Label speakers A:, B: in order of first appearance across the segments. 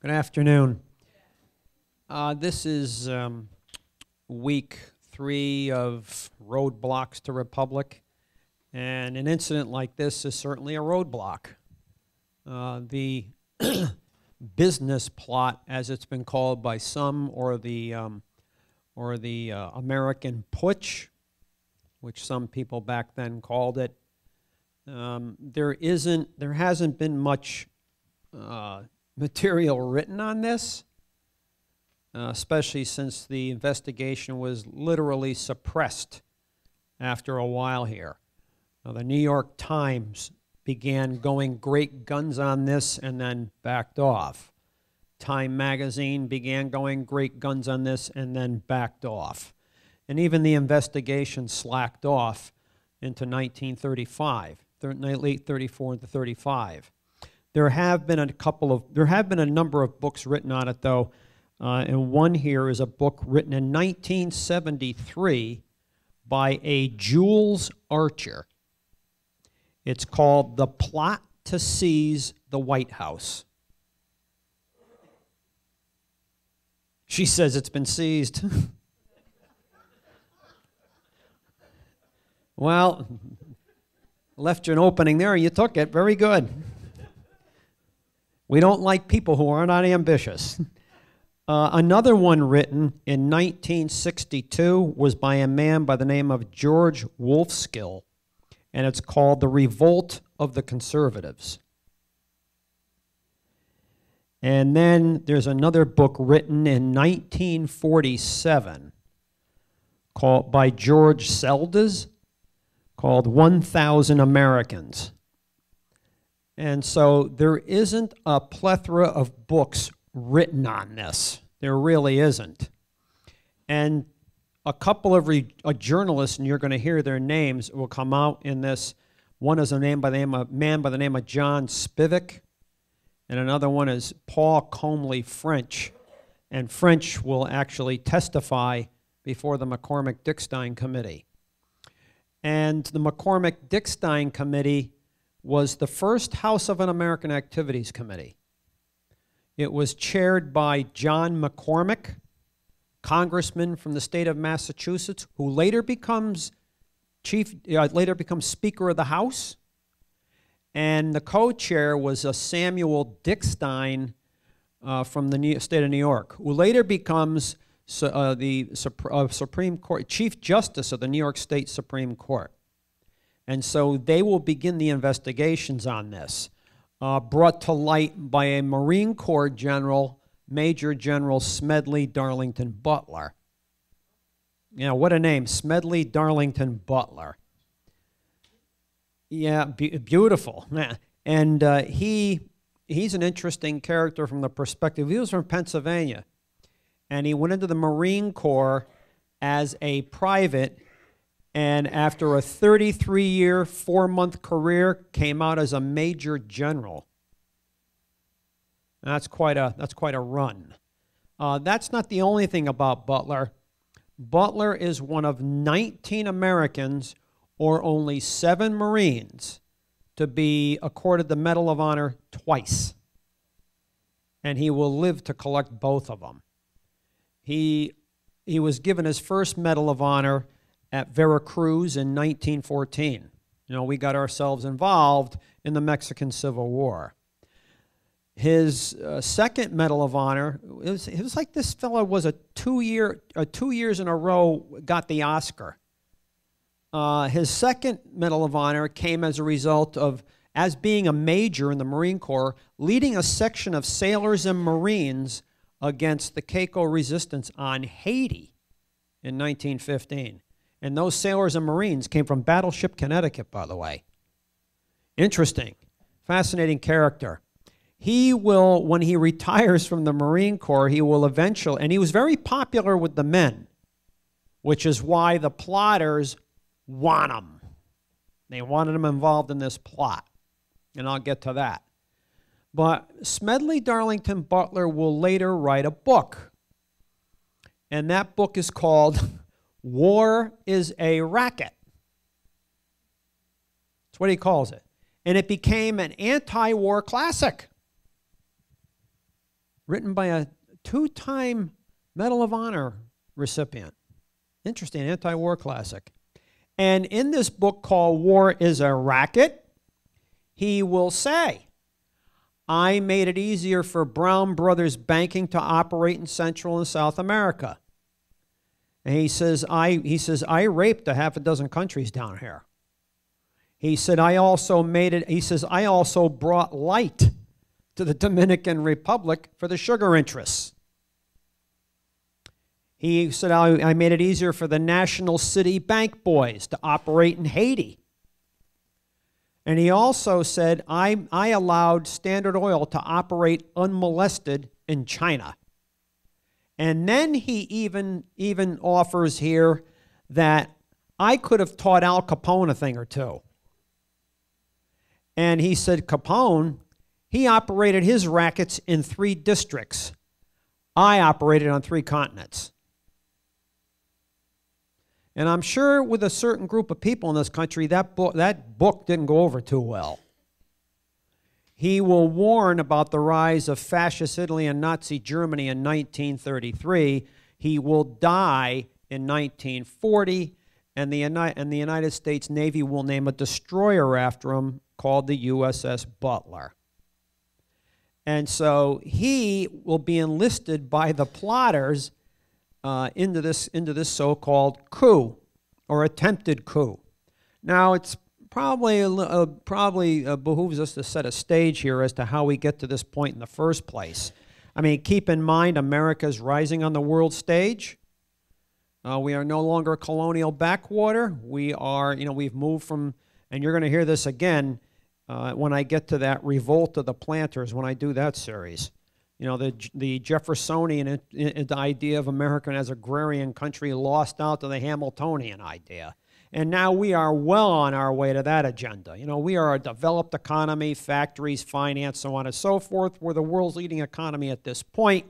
A: Good afternoon. Uh, this is um, week three of Roadblocks to Republic, and an incident like this is certainly a roadblock. Uh, the business plot, as it's been called by some, or the um, or the uh, American putsch, which some people back then called it. Um, there isn't, there hasn't been much uh, material written on this, uh, especially since the investigation was literally suppressed after a while here. Now, the New York Times began going great guns on this and then backed off. Time magazine began going great guns on this and then backed off. And even the investigation slacked off into 1935, late 34 into 35. There have been a couple of, there have been a number of books written on it though, uh, and one here is a book written in 1973 by a Jules Archer. It's called The Plot to Seize the White House. She says it's been seized. well, left you an opening there, you took it. Very good. We don't like people who are not ambitious. Uh, another one written in 1962 was by a man by the name of George Wolfskill, and it's called The Revolt of the Conservatives. And then there's another book written in 1947 called by George Seldes called 1000 Americans. And so there isn't a plethora of books written on this. There really isn't. And a couple of uh, journalists, and you're going to hear their names, will come out in this. One is a name by the name of man by the name of John Spivak, and another one is Paul Comly French. And French will actually testify before the McCormack Dickstein Committee. And the McCormack Dickstein Committee was the first House of Un-American Activities Committee. It was chaired by John McCormack, congressman from the state of Massachusetts, who later becomes chief, uh, later becomes Speaker of the House. And the co-chair was a Samuel Dickstein uh, from the New state of New York, who later becomes uh, the uh, Supreme Court Chief Justice of the New York State Supreme Court. And so they will begin the investigations on this, uh, brought to light by a Marine Corps general, Major General Smedley Darlington Butler. Yeah, what a name, Smedley Darlington Butler. Yeah, be beautiful. And uh, he, he's an interesting character from the perspective. He was from Pennsylvania, and he went into the Marine Corps as a private and after a 33 year, four month career, came out as a major general. That's quite a, that's quite a run. Uh, that's not the only thing about Butler. Butler is one of 19 Americans or only seven Marines to be accorded the Medal of Honor twice. And he will live to collect both of them. He, he was given his first Medal of Honor at Veracruz in 1914. You know, we got ourselves involved in the Mexican Civil War. His uh, second Medal of Honor, it was, it was like this fellow was a two year, uh, two years in a row got the Oscar. Uh, his second Medal of Honor came as a result of, as being a major in the Marine Corps, leading a section of sailors and Marines against the Caco resistance on Haiti in 1915. And those sailors and Marines came from Battleship Connecticut, by the way. Interesting, fascinating character. He will, when he retires from the Marine Corps, he will eventually, and he was very popular with the men, which is why the plotters want him. They wanted him involved in this plot, and I'll get to that. But Smedley Darlington Butler will later write a book, and that book is called War is a racket. That's what he calls it. And it became an anti war classic. written by a two time Medal of Honor recipient. Interesting, anti war classic. And in this book called War is a Racket, he will say, I made it easier for Brown Brothers Banking to operate in Central and South America. And he says, I, he says, I raped a half a dozen countries down here. He said, I also made it, he says, I also brought light to the Dominican Republic for the sugar interests. He said, I I made it easier for the National City Bank boys to operate in Haiti. And he also said, I, I allowed Standard Oil to operate unmolested in China. And then he even, even offers here that I could have taught Al Capone a thing or two. And he said, Capone, he operated his rackets in three districts. I operated on three continents. And I'm sure with a certain group of people in this country, that book, that book didn't go over too well. He will warn about the rise of fascist Italy and Nazi Germany in 1933. He will die in 1940, and the, and the United States Navy will name a destroyer after him called the USS Butler. And so he will be enlisted by the plotters uh, into this, into this so-called coup or attempted coup. Now, it's probably, uh, probably uh, behooves us to set a stage here as to how we get to this point in the first place. I mean, keep in mind America is rising on the world stage. Uh, we are no longer a colonial backwater. We are, you know, we've moved from, and you're going to hear this again uh, when I get to that revolt of the planters, when I do that series. You know, the, the Jeffersonian idea of America as agrarian country lost out to the Hamiltonian idea. And now we are well on our way to that agenda. You know, we are a developed economy, factories, finance, so on and so forth. We're the world's leading economy at this point.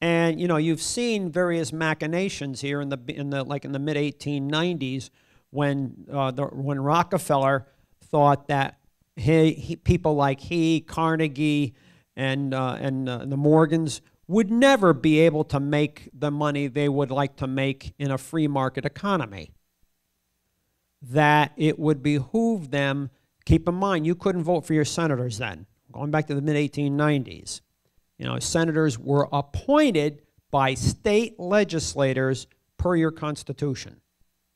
A: And you know, you've seen various machinations here in the in the like in the mid 1890s when uh, the, when Rockefeller thought that he, he, people like he, Carnegie, and, uh, and uh, the Morgans would never be able to make the money they would like to make in a free market economy. That it would behoove them, keep in mind, you couldn't vote for your senators then, going back to the mid 1890s. You know, senators were appointed by state legislators per your Constitution.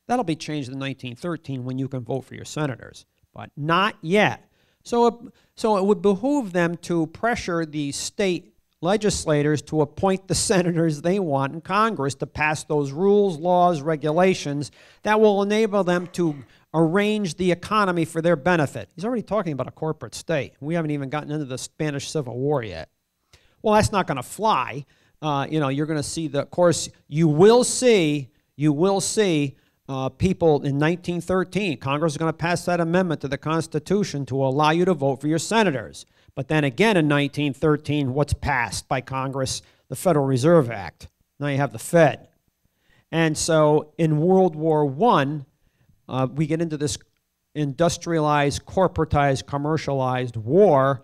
A: That'll be changed in 1913 when you can vote for your senators, but not yet. So it, so it would behoove them to pressure the state legislators to appoint the senators they want in Congress to pass those rules, laws, regulations that will enable them to arrange the economy for their benefit. He's already talking about a corporate state. We haven't even gotten into the Spanish Civil War yet. Well, that's not going to fly. Uh, you know, you're going to see the, of course, you will see, you will see uh, people in 1913, Congress is going to pass that amendment to the Constitution to allow you to vote for your senators. But then again in 1913, what's passed by Congress? The Federal Reserve Act. Now you have the Fed. And so in World War I, uh, we get into this industrialized, corporatized, commercialized war.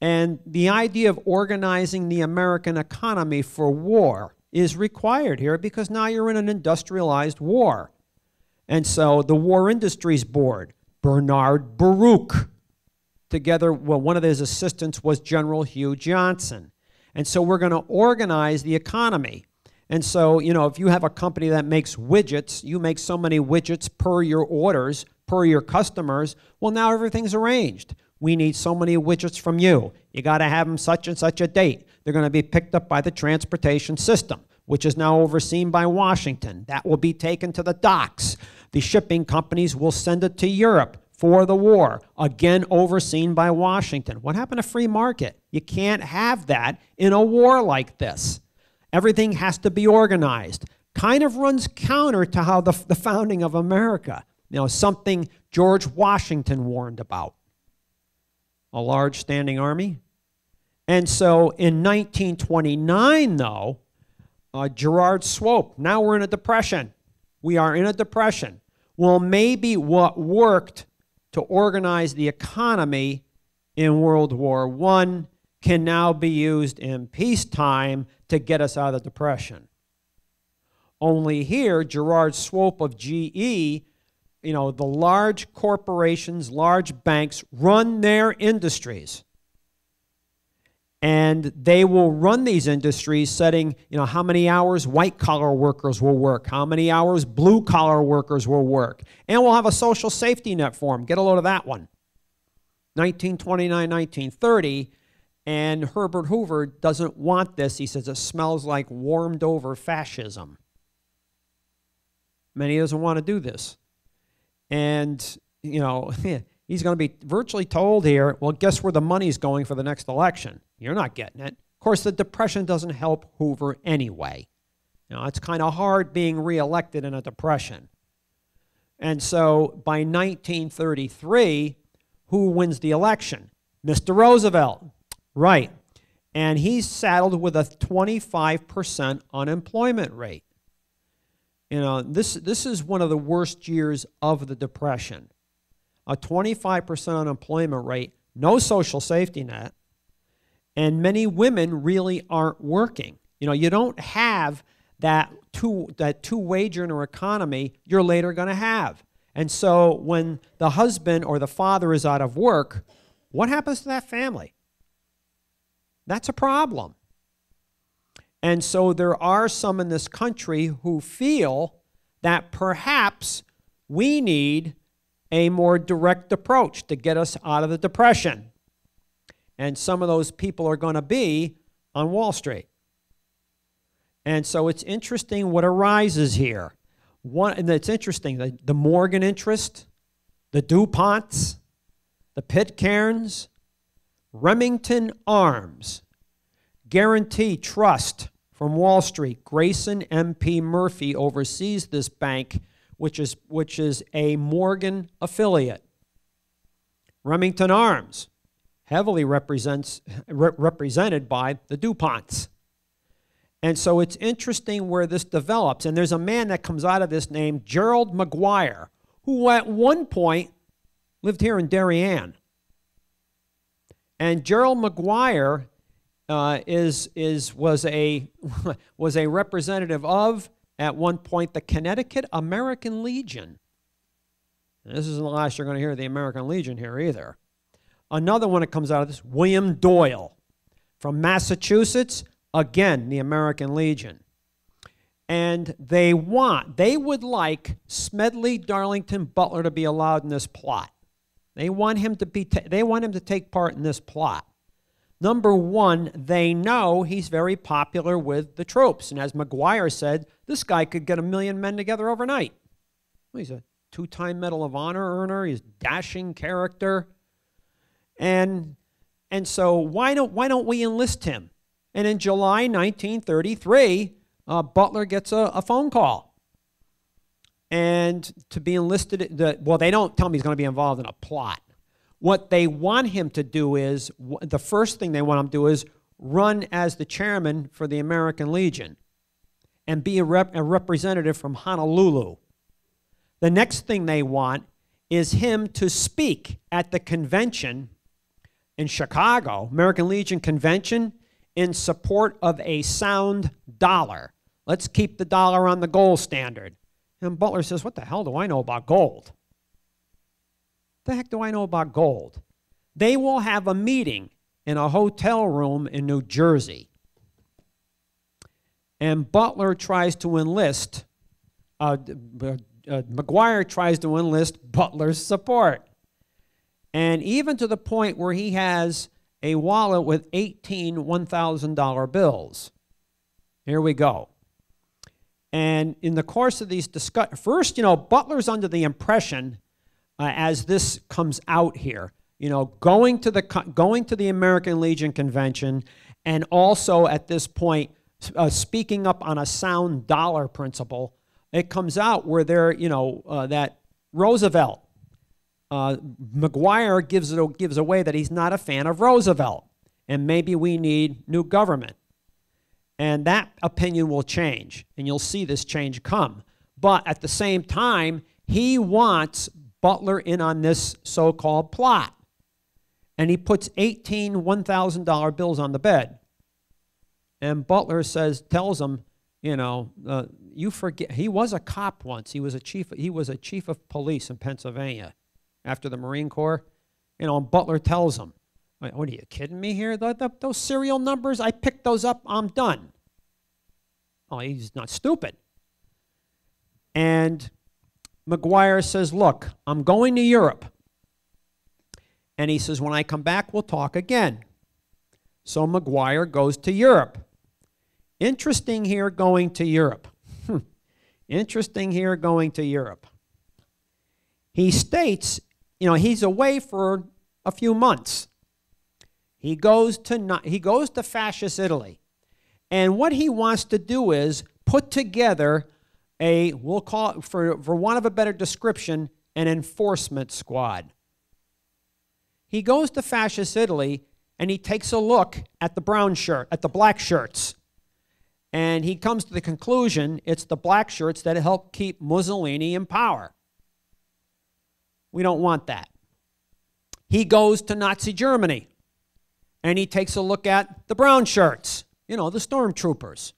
A: And the idea of organizing the American economy for war is required here because now you're in an industrialized war. And so the War Industries Board, Bernard Baruch, together, well, one of his assistants was General Hugh Johnson. And so we're going to organize the economy. And so, you know, if you have a company that makes widgets, you make so many widgets per your orders, per your customers, well, now everything's arranged. We need so many widgets from you. You got to have them such and such a date. They're going to be picked up by the transportation system, which is now overseen by Washington. That will be taken to the docks. The shipping companies will send it to Europe for the war, again overseen by Washington. What happened to free market? You can't have that in a war like this. Everything has to be organized. Kind of runs counter to how the, the founding of America, you know, something George Washington warned about. A large standing army. And so in 1929, though, uh, Gerard Swope, now we're in a depression. We are in a depression. Well, maybe what worked to organize the economy in World War I can now be used in peacetime to get us out of the Depression. Only here, Gerard Swope of GE, you know, the large corporations, large banks run their industries. And they will run these industries setting, you know, how many hours white collar workers will work, how many hours blue collar workers will work. And we'll have a social safety net for them. Get a load of that one. 1929, 1930. And Herbert Hoover doesn't want this. He says it smells like warmed over fascism. Many doesn't want to do this. And, you know, he's going to be virtually told here, well, guess where the money's going for the next election? You're not getting it. Of course, the Depression doesn't help Hoover anyway. Know, it's kind of hard being reelected in a Depression. And so by 1933, who wins the election? Mr. Roosevelt. Right. And he's saddled with a 25% unemployment rate. You know, this, this is one of the worst years of the Depression. A 25% unemployment rate, no social safety net, and many women really aren't working. You know, you don't have that two, that two wage earner economy you're later going to have. And so when the husband or the father is out of work, what happens to that family? That's a problem. And so there are some in this country who feel that perhaps we need a more direct approach to get us out of the depression. And some of those people are going to be on Wall Street. And so it's interesting what arises here. One, and it's interesting the, the Morgan interest, the DuPonts, the Pitcairns, Remington Arms, Guaranty Trust, from Wall Street. Grayson MP Murphy oversees this bank, which is, which is a Morgan affiliate. Remington Arms, heavily represents, re represented by the DuPonts. And so it's interesting where this develops. And there's a man that comes out of this named Gerald McGuire, who at one point lived here in Darien. And Gerald McGuire uh, is, is, was, a, was a representative of, at one point, the Connecticut American Legion. And this isn't the last you're going to hear of the American Legion here either. Another one that comes out of this, William Doyle. From Massachusetts, again, the American Legion. And they want, they would like Smedley Darlington Butler to be allowed in this plot. They want him to be, they want him to take part in this plot. Number one, they know he's very popular with the troops. And as McGuire said, this guy could get a million men together overnight. Well, he's a two time Medal of Honor earner, he's dashing character. And, and so, why don't, why don't we enlist him? And in July 1933, uh, Butler gets a, a, phone call. And to be enlisted, the, well, they don't tell him he's going to be involved in a plot. What they want him to do is, the first thing they want him to do is run as the chairman for the American Legion and be a, rep a representative from Honolulu. The next thing they want is him to speak at the convention in Chicago, American Legion Convention, in support of a sound dollar. Let's keep the dollar on the gold standard. And Butler says, What the hell do I know about gold? the heck do I know about gold? They will have a meeting in a hotel room in New Jersey. And Butler tries to enlist, uh, uh, uh, McGuire tries to enlist Butler's support. And even to the point where he has a wallet with 18 $1,000 bills. Here we go. And in the course of these discussions, first, you know, Butler's under the impression uh, as this comes out here. You know, going to the going to the American Legion convention, and also at this point uh, speaking up on a sound dollar principle. It comes out where there, you know, uh, that Roosevelt, uh, McGuire gives it gives away that he's not a fan of Roosevelt, and maybe we need new government, and that opinion will change, and you'll see this change come. But at the same time, he wants Butler in on this so called plot. and he puts 18 $1,000 bills on the bed. And Butler says, tells him, you know, uh, you forget, he was a cop once. He was a chief, he was a chief of police in Pennsylvania after the Marine Corps. You know, and Butler tells him, what are you kidding me here? The, the, those serial numbers, I picked those up, I'm done. Oh, he's not stupid. And McGuire says, Look, I'm going to Europe. And he says, When I come back, we'll talk again. So McGuire goes to Europe. Interesting here going to Europe. Interesting here going to Europe. He states, you know, he's away for a few months. He goes to he goes to fascist Italy. And what he wants to do is put together a, we'll call it, for, for want of a better description, an enforcement squad. He goes to fascist Italy and he takes a look at the brown shirt, at the black shirts. And he comes to the conclusion it's the black shirts that help keep Mussolini in power. We don't want that. He goes to Nazi Germany and he takes a look at the brown shirts, you know, the stormtroopers.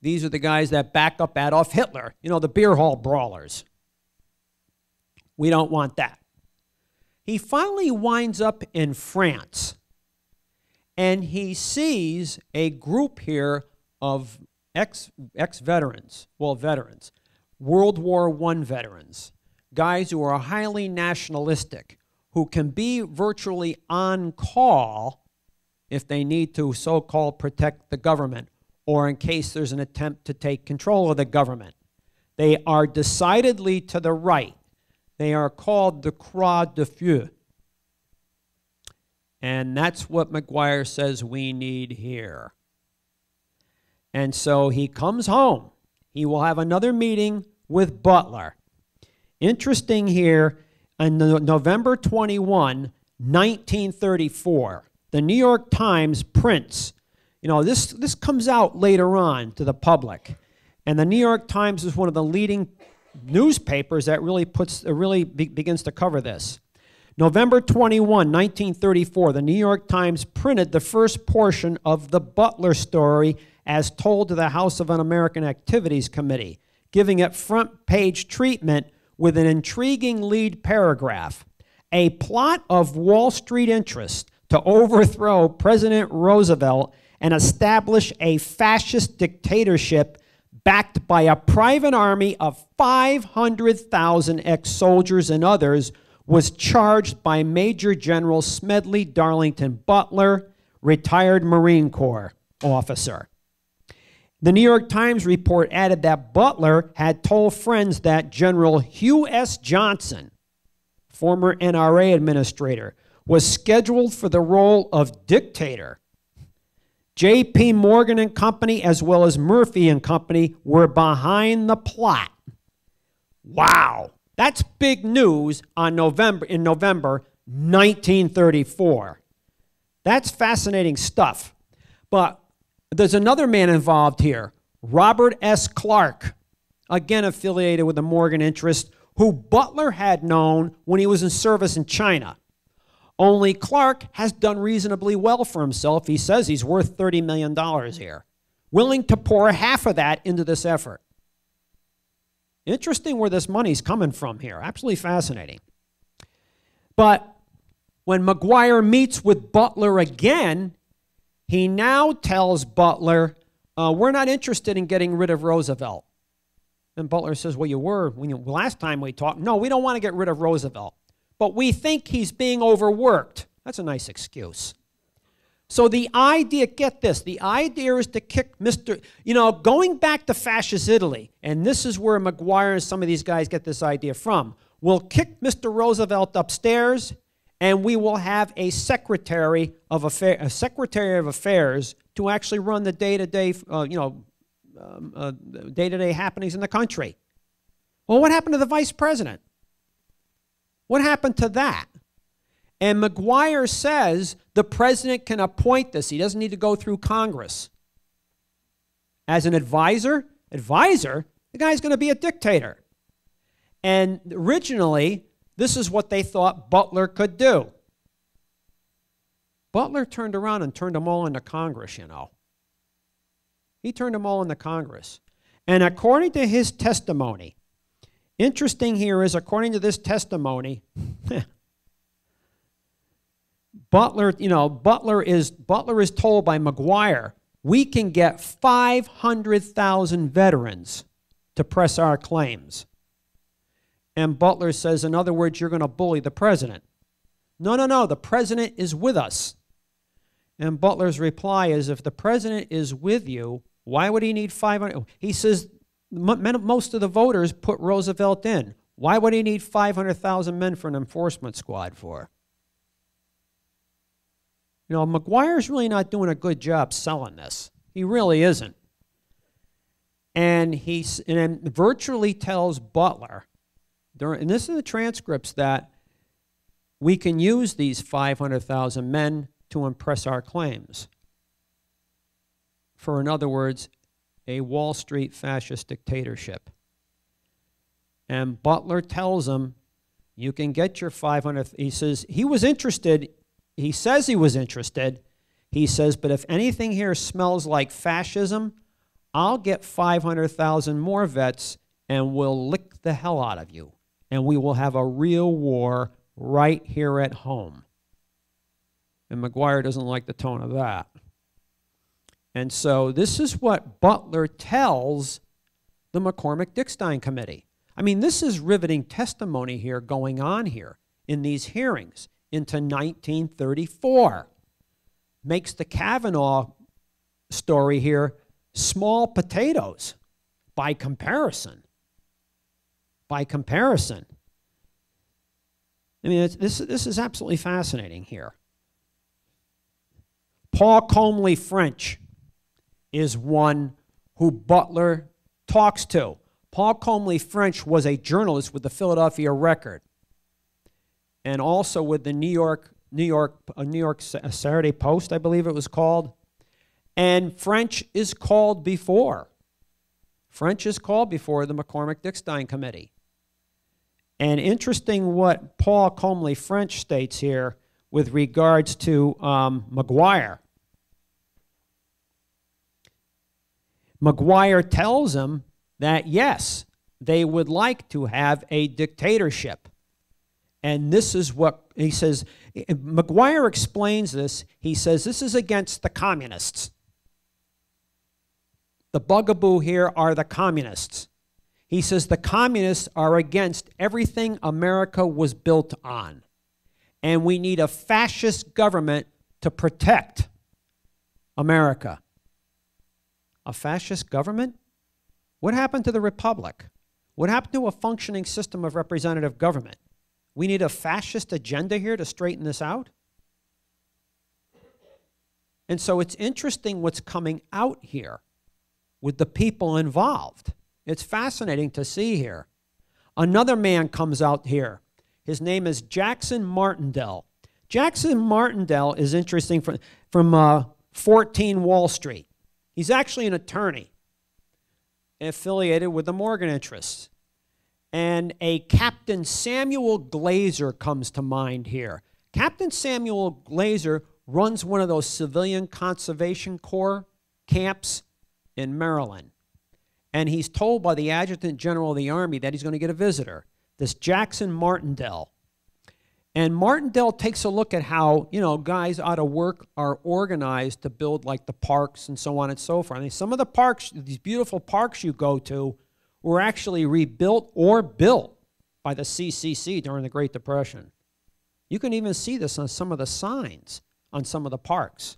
A: These are the guys that back up Adolf Hitler, you know, the beer hall brawlers. We don't want that. He finally winds up in France and he sees a group here of ex, ex veterans, well, veterans, World War I veterans, guys who are highly nationalistic, who can be virtually on call if they need to so called protect the government or in case there's an attempt to take control of the government. They are decidedly to the right. They are called the Croix de Feu. And that's what McGuire says we need here. And so he comes home. He will have another meeting with Butler. Interesting here, on November 21, 1934, the New York Times prints you know, this, this comes out later on to the public. And the New York Times is one of the leading newspapers that really puts, really be, begins to cover this. November 21, 1934, the New York Times printed the first portion of the Butler story as told to the House of Un-American Activities Committee, giving it front page treatment with an intriguing lead paragraph. A plot of Wall Street interest to overthrow President Roosevelt and establish a fascist dictatorship backed by a private army of 500,000 ex soldiers and others was charged by Major General Smedley Darlington Butler, retired Marine Corps officer. The New York Times report added that Butler had told friends that General Hugh S. Johnson, former NRA administrator, was scheduled for the role of dictator J.P. Morgan and Company, as well as Murphy and Company, were behind the plot. Wow, that's big news on November in November 1934. That's fascinating stuff. But there's another man involved here, Robert S. Clark, again affiliated with the Morgan interest, who Butler had known when he was in service in China. Only Clark has done reasonably well for himself. He says he's worth $30 million here, willing to pour half of that into this effort. Interesting where this money's coming from here. Absolutely fascinating. But when McGuire meets with Butler again, he now tells Butler, uh, We're not interested in getting rid of Roosevelt. And Butler says, Well, you were when you, last time we talked. No, we don't want to get rid of Roosevelt but we think he's being overworked. That's a nice excuse. So the idea, get this, the idea is to kick Mr. You know, going back to fascist Italy, and this is where McGuire and some of these guys get this idea from. We'll kick Mr. Roosevelt upstairs, and we will have a secretary of affair, a secretary of affairs to actually run the day-to-day, uh, you know, um, uh, day-to-day happenings in the country. Well, what happened to the vice president? What happened to that? And McGuire says the president can appoint this. He doesn't need to go through Congress. As an advisor, advisor, the guy's going to be a dictator. And originally, this is what they thought Butler could do. Butler turned around and turned them all into Congress, you know. He turned them all into Congress. And according to his testimony, interesting here is according to this testimony, Butler, you know, Butler is Butler is told by McGuire, we can get 500,000 veterans to press our claims. And Butler says, in other words, you're going to bully the president. No, no, no, the president is with us. And Butler's reply is, if the president is with you, why would he need 500? He says, most of the voters put Roosevelt in. Why would he need 500,000 men for an enforcement squad for? You know, McGuire's really not doing a good job selling this. He really isn't. And he and virtually tells Butler, and this is the transcripts, that we can use these 500,000 men to impress our claims. For, in other words, a Wall Street fascist dictatorship. And Butler tells him, you can get your 500. He says he was interested he says he was interested. He says, but if anything here smells like fascism, I'll get 500,000 more vets and we'll lick the hell out of you. And we will have a real war right here at home. And McGuire doesn't like the tone of that. And so this is what Butler tells the McCormack Dickstein Committee. I mean, this is riveting testimony here going on here in these hearings into 1934. Makes the Kavanaugh story here small potatoes by comparison. By comparison. I mean, this, this is absolutely fascinating here. Paul Comly French is one who Butler talks to. Paul Comly French was a journalist with the Philadelphia Record and also with the New York, New York, uh, New York Saturday Post, I believe it was called. And French is called before. French is called before the McCormack-Dickstein Committee. And interesting what Paul Comly French states here with regards to um, McGuire. McGuire tells him that yes, they would like to have a dictatorship. And this is what he says. McGuire explains this. He says this is against the communists. The bugaboo here are the communists. He says the communists are against everything America was built on. And we need a fascist government to protect America. A fascist government? What happened to the republic? What happened to a functioning system of representative government? We need a fascist agenda here to straighten this out. And so it's interesting what's coming out here with the people involved. It's fascinating to see here. Another man comes out here. His name is Jackson Martindale. Jackson Martindale is interesting from, from uh, 14 Wall Street. He's actually an attorney affiliated with the Morgan interests. And a Captain Samuel Glazer comes to mind here. Captain Samuel Glazer runs one of those civilian conservation corps camps in Maryland. And he's told by the adjutant general of the army that he's going to get a visitor, this Jackson Martindale. And Martindale takes a look at how, you know, guys out of work are organized to build like the parks and so on and so forth. I mean, some of the parks, these beautiful parks you go to, were actually rebuilt or built by the CCC during the Great Depression. You can even see this on some of the signs on some of the parks.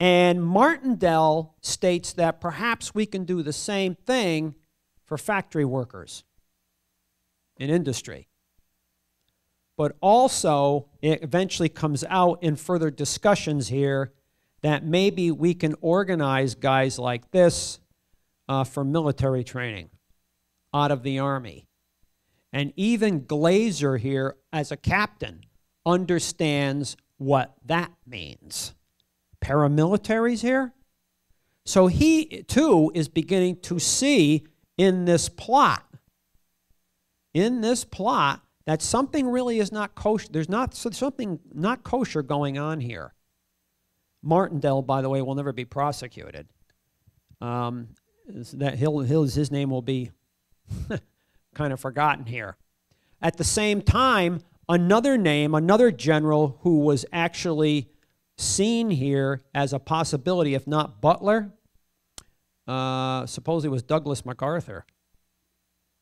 A: And Martindale states that perhaps we can do the same thing for factory workers in industry. But also, it eventually comes out in further discussions here that maybe we can organize guys like this uh, for military training out of the Army. And even Glazer here, as a captain, understands what that means. Paramilitaries here? So he, too, is beginning to see in this plot, in this plot, that something really is not kosher. There's not something not kosher going on here. Martindale, by the way, will never be prosecuted. Um, that he'll, he'll, his name will be kind of forgotten here. At the same time, another name, another general who was actually seen here as a possibility, if not Butler, uh, supposedly was Douglas MacArthur.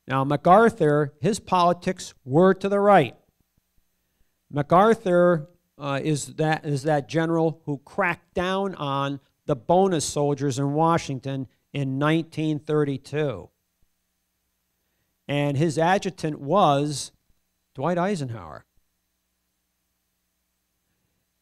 A: Now, MacArthur, his politics were to the right. MacArthur uh, is, that, is that general who cracked down on the bonus soldiers in Washington in 1932. And his adjutant was Dwight Eisenhower.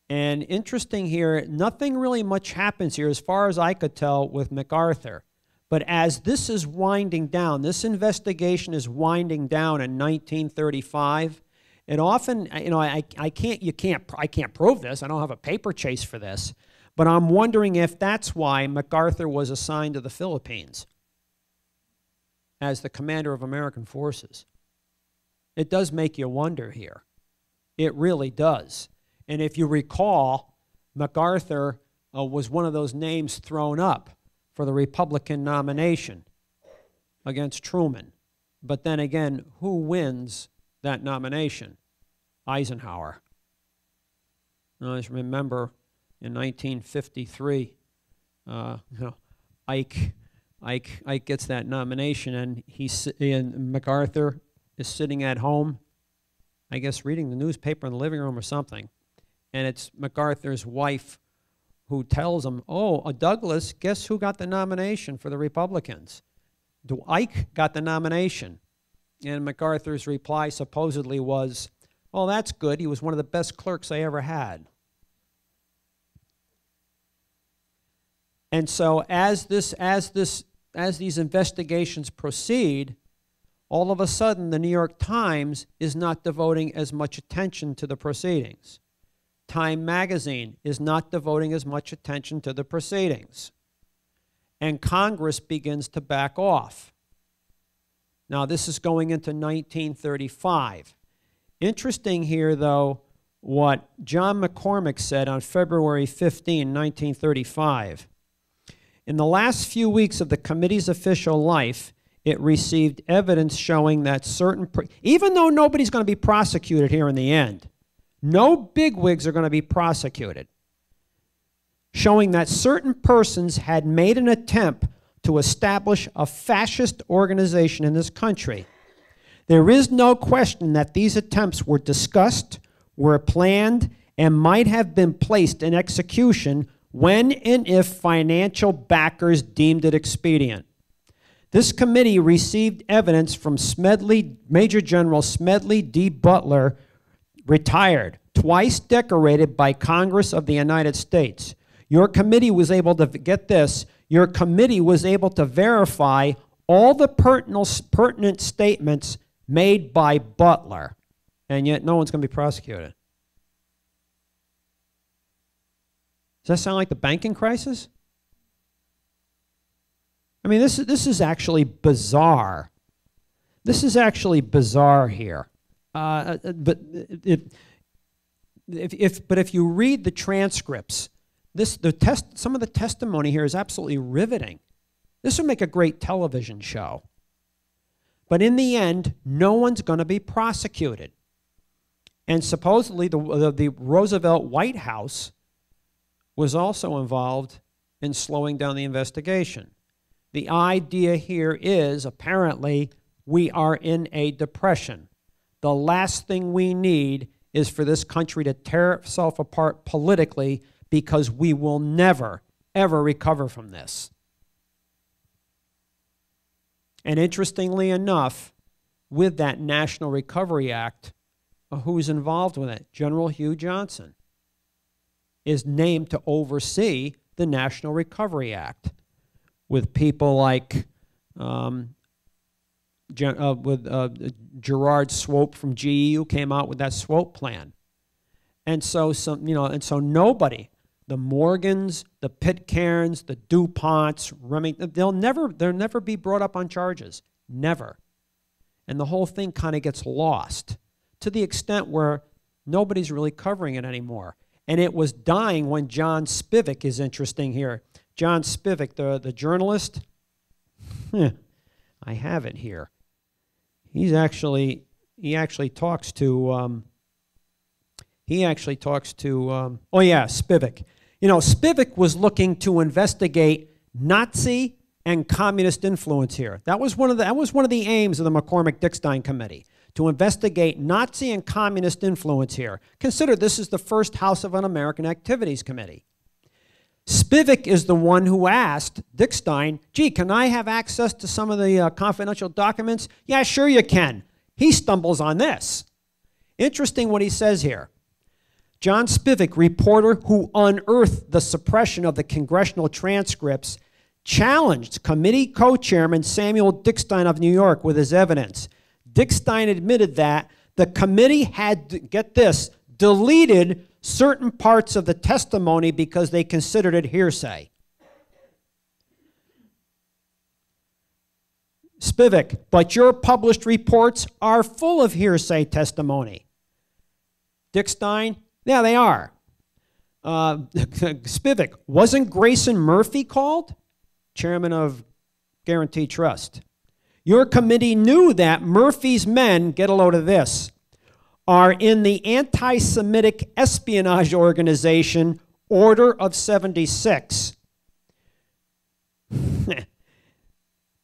A: And interesting here, nothing really much happens here as far as I could tell with MacArthur. But as this is winding down, this investigation is winding down in 1935. And often, you know, I, I can't, you can't, I can't prove this. I don't have a paper chase for this. But I'm wondering if that's why MacArthur was assigned to the Philippines as the commander of American forces. It does make you wonder here. It really does. And if you recall, MacArthur uh, was one of those names thrown up for the Republican nomination against Truman. But then again, who wins that nomination? Eisenhower. Now, just remember in 1953, uh, you know, Ike, Ike, Ike gets that nomination, and he's and MacArthur is sitting at home, I guess, reading the newspaper in the living room or something, and it's MacArthur's wife who tells him, "Oh, uh, Douglas, guess who got the nomination for the Republicans? Ike got the nomination." And MacArthur's reply supposedly was, "Well, that's good. He was one of the best clerks I ever had." And so as this as this as these investigations proceed, all of a sudden the New York Times is not devoting as much attention to the proceedings. Time magazine is not devoting as much attention to the proceedings. And Congress begins to back off. Now, this is going into 1935. Interesting here, though, what John McCormack said on February 15, 1935. In the last few weeks of the committee's official life, it received evidence showing that certain, even though nobody's going to be prosecuted here in the end, no bigwigs are going to be prosecuted, showing that certain persons had made an attempt to establish a fascist organization in this country. There is no question that these attempts were discussed, were planned, and might have been placed in execution when and if financial backers deemed it expedient. This committee received evidence from Smedley, Major General Smedley D. Butler, retired, twice decorated by Congress of the United States. Your committee was able to get this, your committee was able to verify all the pertinent statements made by Butler, and yet no one's going to be prosecuted. Does that sound like the banking crisis? I mean, this, is this is actually bizarre. This is actually bizarre here. Uh, uh but, if, if, but if you read the transcripts, this, the test, some of the testimony here is absolutely riveting. This would make a great television show. But in the end, no one's going to be prosecuted. And supposedly, the, the, the Roosevelt White House was also involved in slowing down the investigation. The idea here is apparently we are in a depression. The last thing we need is for this country to tear itself apart politically because we will never, ever recover from this. And interestingly enough, with that National Recovery Act, who's involved with it? General Hugh Johnson is named to oversee the National Recovery Act with people like um, uh, with uh, Gerard Swope from GE who came out with that Swope plan. And so some, you know, and so nobody, the Morgans, the Pitcairns, the DuPonts, Remington, they'll never, they'll never be brought up on charges. Never. And the whole thing kind of gets lost to the extent where nobody's really covering it anymore. And it was dying when John Spivak is interesting here. John Spivak, the, the journalist, I have it here. He's actually, he actually talks to, um, he actually talks to, um, oh yeah, Spivak. You know, Spivak was looking to investigate Nazi and communist influence here. That was one of the, that was one of the aims of the McCormack-Dickstein Committee, to investigate Nazi and communist influence here. Consider this is the first House of Un-American Activities Committee. Spivak is the one who asked Dickstein, gee, can I have access to some of the uh, confidential documents? Yeah, sure you can. He stumbles on this. Interesting what he says here. John Spivak, reporter who unearthed the suppression of the congressional transcripts, challenged committee co-chairman Samuel Dickstein of New York with his evidence. Dickstein admitted that the committee had, get this, deleted certain parts of the testimony because they considered it hearsay. Spivak, but your published reports are full of hearsay testimony. Dickstein, yeah, they are. Uh, Spivak, wasn't Grayson Murphy called? Chairman of Guaranty Trust. Your committee knew that Murphy's men, get a load of this, are in the anti Semitic espionage organization Order of 76.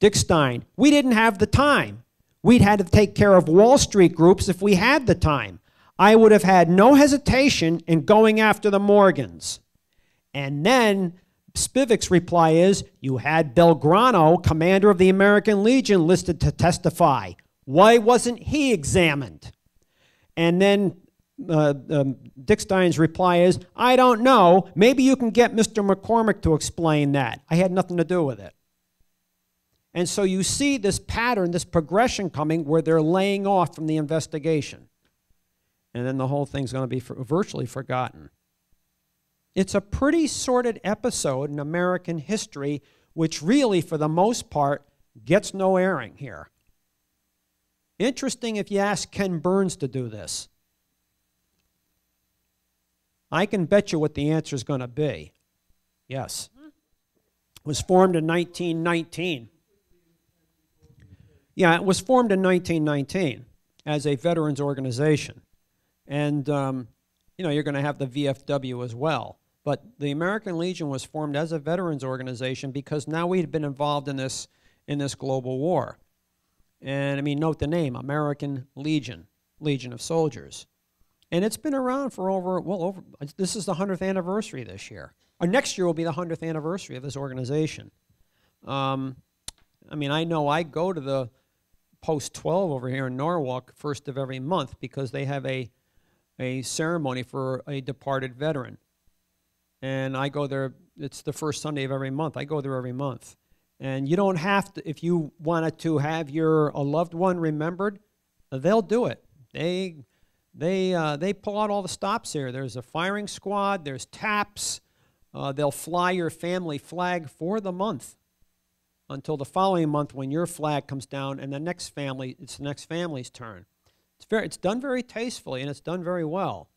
A: Dickstein, we didn't have the time. We'd had to take care of Wall Street groups if we had the time. I would have had no hesitation in going after the Morgans. And then Spivak's reply is You had Belgrano, commander of the American Legion, listed to testify. Why wasn't he examined? And then uh, um, Dickstein's reply is, I don't know. Maybe you can get Mr. McCormack to explain that. I had nothing to do with it. And so you see this pattern, this progression coming where they're laying off from the investigation. And then the whole thing's going to be for, virtually forgotten. It's a pretty sordid episode in American history, which really, for the most part, gets no airing here. Interesting if you ask Ken Burns to do this. I can bet you what the answer is going to be. Yes. It was formed in 1919. Yeah, it was formed in 1919 as a veterans organization. And, um, you know, you're going to have the VFW as well. But the American Legion was formed as a veterans organization because now we had been involved in this, in this global war. And I mean, note the name, American Legion, Legion of Soldiers. And it's been around for over, well, over, this is the 100th anniversary this year. Or next year will be the 100th anniversary of this organization. Um, I mean, I know I go to the Post 12 over here in Norwalk first of every month because they have a, a ceremony for a departed veteran. And I go there, it's the first Sunday of every month. I go there every month. And you don't have to, if you wanted to have your a loved one remembered, they'll do it. They, they, uh, they pull out all the stops here. There's a firing squad, there's taps. Uh, they'll fly your family flag for the month until the following month when your flag comes down and the next family, it's the next family's turn. It's, very, it's done very tastefully and it's done very well.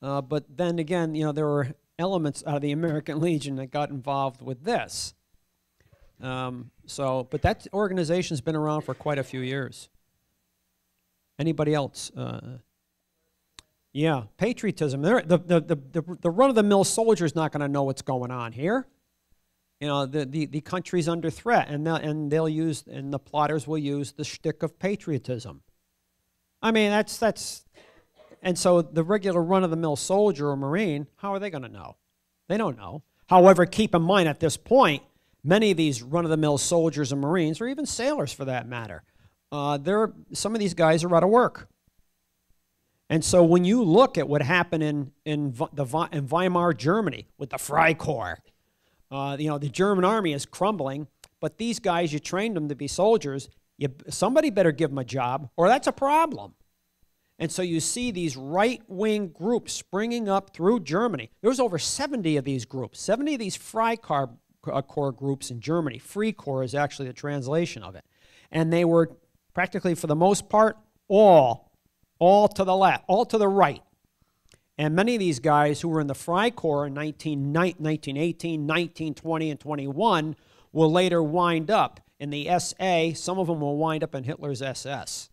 A: Uh, but then again, you know, there were elements out of the American Legion that got involved with this. Um, so, but that organization's been around for quite a few years. Anybody else? Uh, yeah, patriotism. the, the, the, the, the run-of-the-mill soldier's not going to know what's going on here. You know, the, the, the country's under threat, and, they'll, and they'll use, and the plotters will use the shtick of patriotism. I mean, that's, that's, and so the regular run-of-the-mill soldier or Marine, how are they going to know? They don't know. However, keep in mind at this point, many of these run-of-the-mill soldiers and Marines, or even sailors for that matter, uh, they're, some of these guys are out of work. And so when you look at what happened in, in, the, in Weimar Germany with the Freikorps, uh, you know, the German army is crumbling, but these guys, you trained them to be soldiers. You, somebody better give them a job, or that's a problem. And so you see these right wing groups springing up through Germany. There was over 70 of these groups, 70 of these Freikorps uh, groups in Germany. Freikorps is actually the translation of it. And they were practically, for the most part, all all to the left, all to the right. And many of these guys who were in the Freikorps in 19, 1918, 19, 20, and 21 will later wind up in the SA. Some of them will wind up in Hitler's SS.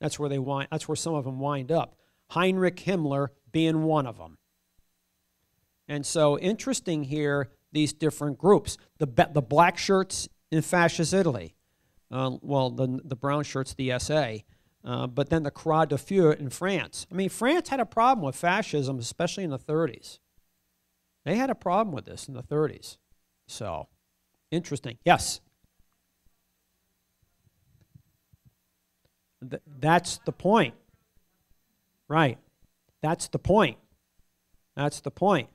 A: That's where they wind, that's where some of them wind up. Heinrich Himmler being one of them. And so interesting here, these different groups. The, the black shirts in fascist Italy. Uh, well, the, the brown shirts, the SA. Uh, but then the Croix de Feu in France. I mean, France had a problem with fascism, especially in the 30s. They had a problem with this in the 30s. So, interesting. Yes? Th that's the point. Right. That's the point. That's the point.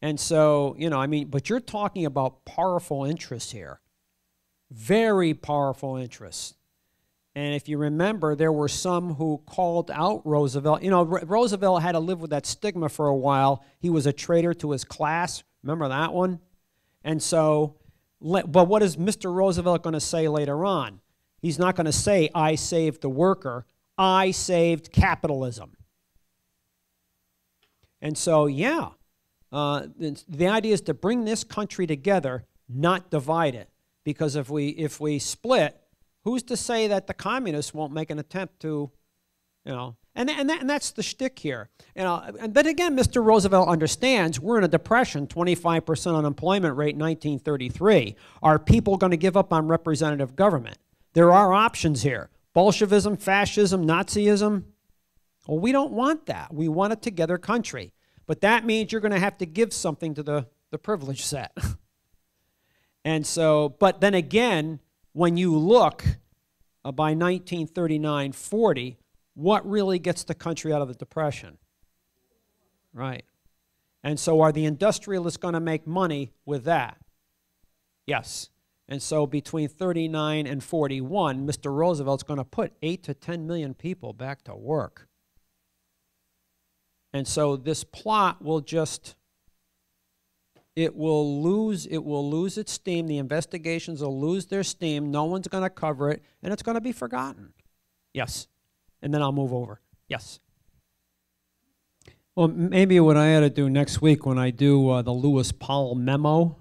A: And so, you know, I mean, but you're talking about powerful interests here. Very powerful interests. And if you remember, there were some who called out Roosevelt. You know, Roosevelt had to live with that stigma for a while. He was a traitor to his class. Remember that one? And so, but what is Mr. Roosevelt going to say later on? He's not going to say, I saved the worker. I saved capitalism. And so, yeah, uh, the idea is to bring this country together, not divide it. Because if we, if we split, who's to say that the communists won't make an attempt to, you know, and, and, that, and that's the shtick here. You know, and, but again, Mr. Roosevelt understands we're in a depression, 25% unemployment rate in 1933. Are people going to give up on representative government? There are options here. Bolshevism, fascism, Nazism, well, we don't want that. We want a together country. But that means you're going to have to give something to the, the privilege set. and so, but then again, when you look uh, by 1939 40, what really gets the country out of the Depression? Right. And so, are the industrialists going to make money with that? Yes. And so, between 39 and 41, Mr. Roosevelt's going to put 8 to 10 million people back to work. And so this plot will just it will lose it will lose its steam. The investigations will lose their steam. No one's going to cover it and it's going to be forgotten. Yes. And then i'll move over. Yes. Well maybe what i ought to do next week when i do uh, the lewis powell memo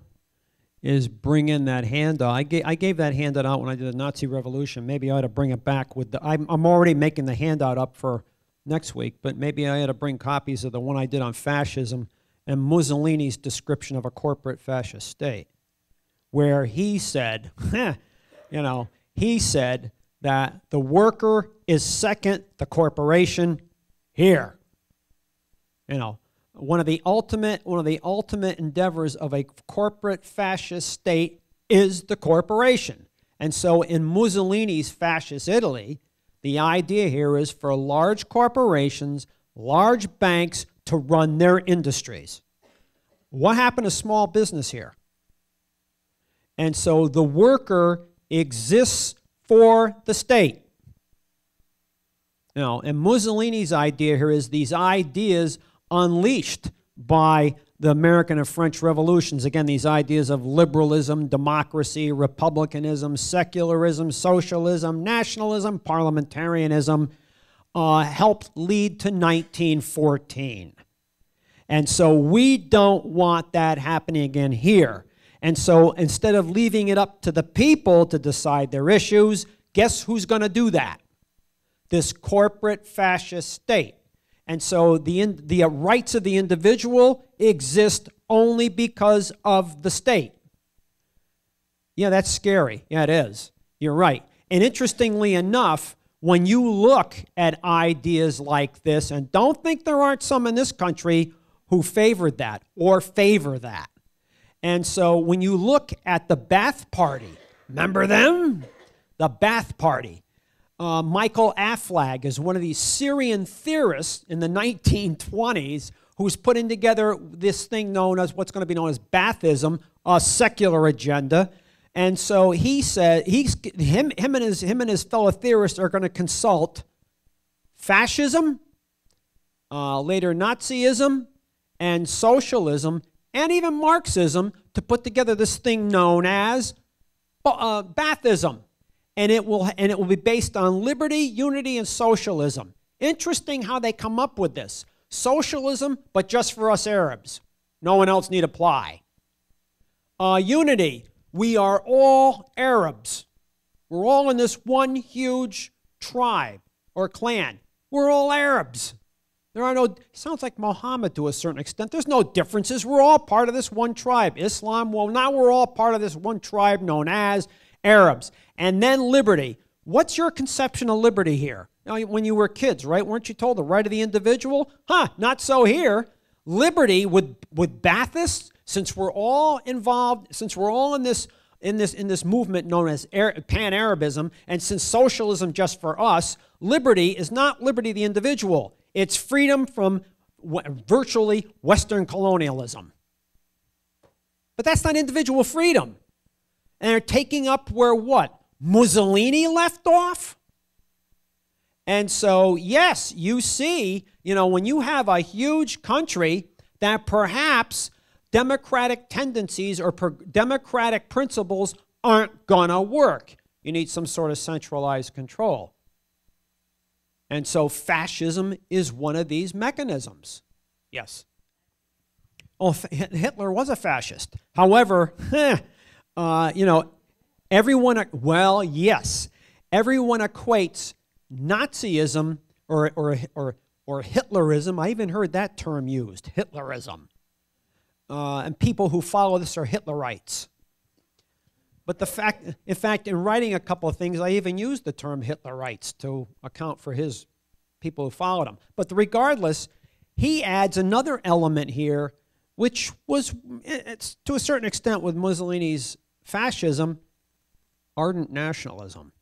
A: is bring in that handout. I gave, I gave that handout out when i did the nazi revolution. Maybe i ought to bring it back with the i'm, I'm already making the handout up for next week, but maybe I ought to bring copies of the one I did on fascism and Mussolini's description of a corporate fascist state, where he said, you know, he said that the worker is second, the corporation here. You know, one of the ultimate one of the ultimate endeavors of a corporate fascist state is the corporation. And so in Mussolini's fascist Italy, the idea here is for large corporations, large banks to run their industries. What happened to small business here? And so the worker exists for the state. Know, and Mussolini's idea here is these ideas unleashed by the American and French revolutions. Again, these ideas of liberalism, democracy, republicanism, secularism, socialism, nationalism, parliamentarianism uh, helped lead to 1914. And so we don't want that happening again here. And so instead of leaving it up to the people to decide their issues, guess who's going to do that? This corporate fascist state. And so the, the uh, rights of the individual exist only because of the state. Yeah, that's scary. Yeah, it is. You're right. And interestingly enough, when you look at ideas like this, and don't think there aren't some in this country who favored that or favor that. And so when you look at the Baath Party, remember them? The Baath Party. Uh, Michael Aflaq is one of these Syrian theorists in the 1920s who's putting together this thing known as what's going to be known as Baathism, a secular agenda. And so he said he's him him and his him and his fellow theorists are going to consult fascism, uh, later Nazism, and socialism, and even Marxism to put together this thing known as uh, Baathism. And it will and it will be based on liberty, unity, and socialism. Interesting how they come up with this. Socialism, but just for us Arabs. No one else need apply. Uh, unity. We are all Arabs. We're all in this one huge tribe or clan. We're all Arabs. There are no, sounds like Muhammad to a certain extent. There's no differences. We're all part of this one tribe. Islam, well, now we're all part of this one tribe known as Arabs. And then liberty. What's your conception of liberty here? Now, when you were kids, right? Weren't you told the right of the individual? Huh, not so here. Liberty with, with Baathists, since we're all involved, since we're all in this in this in this movement known as pan-Arabism, and since socialism just for us, liberty is not liberty of the individual. It's freedom from virtually Western colonialism. But that's not individual freedom. And they're taking up where what? Mussolini left off? And so, yes, you see, you know, when you have a huge country that perhaps democratic tendencies or democratic principles aren't going to work, you need some sort of centralized control. And so, fascism is one of these mechanisms. Yes. Oh, Hitler was a fascist. However, uh, you know, everyone, well, yes, everyone equates Nazism or, or, or, or Hitlerism. I even heard that term used, Hitlerism. Uh, and people who follow this are Hitlerites. But the fact, in fact, in writing a couple of things, I even used the term Hitlerites to account for his people who followed him. But regardless, he adds another element here, which was, it's to a certain extent, with Mussolini's fascism, ardent nationalism,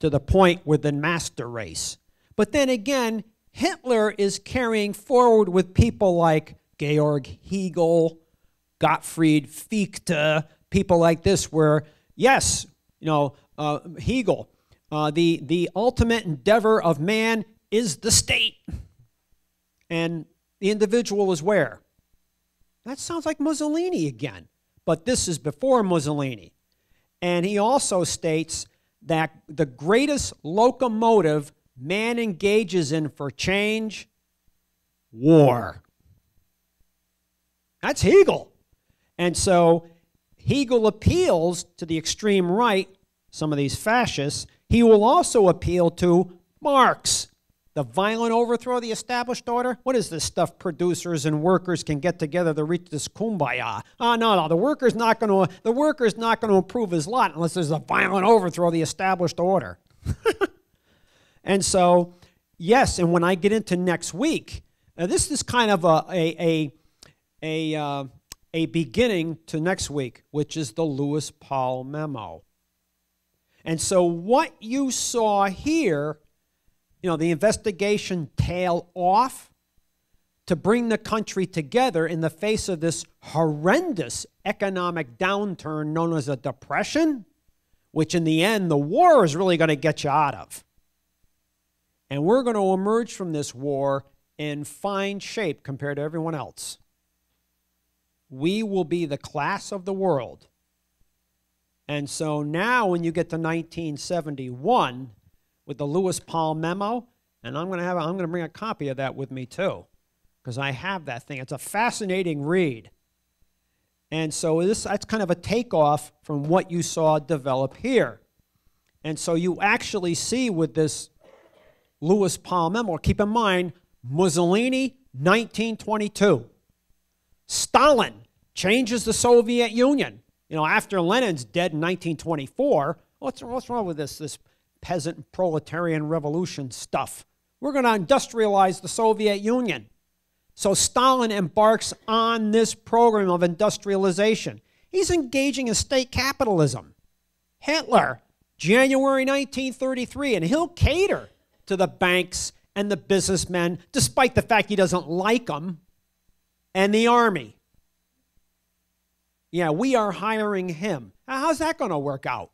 A: to the point with the master race. But then again, Hitler is carrying forward with people like Georg Hegel, Gottfried Fichte, people like this, where, yes, you know, uh, Hegel, uh, the, the ultimate endeavor of man is the state. And the individual is where? That sounds like Mussolini again. But this is before Mussolini. And he also states that the greatest locomotive man engages in for change war. That's Hegel. And so Hegel appeals to the extreme right, some of these fascists. He will also appeal to Marx, the violent overthrow of the established order. What is this stuff producers and workers can get together to reach this kumbaya? Oh, no, no, the worker's not going to the worker's not going to improve his lot unless there's a violent overthrow of the established order. and so, yes, and when I get into next week, now this is kind of a a a, a uh, a beginning to next week, which is the Lewis Powell memo. And so, what you saw here, you know, the investigation tail off to bring the country together in the face of this horrendous economic downturn known as a depression, which in the end, the war is really going to get you out of. And we're going to emerge from this war in fine shape compared to everyone else we will be the class of the world. And so now, when you get to 1971 with the Lewis Powell memo, and I'm going to have I'm going to bring a copy of that with me too, because I have that thing. It's a fascinating read. And so this that's kind of a takeoff from what you saw develop here. And so you actually see with this Lewis Powell memo, keep in mind, Mussolini, 1922. Stalin changes the Soviet Union. You know, after Lenin's dead in 1924, what's, what's wrong with this, this peasant proletarian revolution stuff? We're going to industrialize the Soviet Union. So Stalin embarks on this program of industrialization. He's engaging in state capitalism. Hitler, January 1933, and he'll cater to the banks and the businessmen, despite the fact he doesn't like them and the army. Yeah, we are hiring him. How's that going to work out?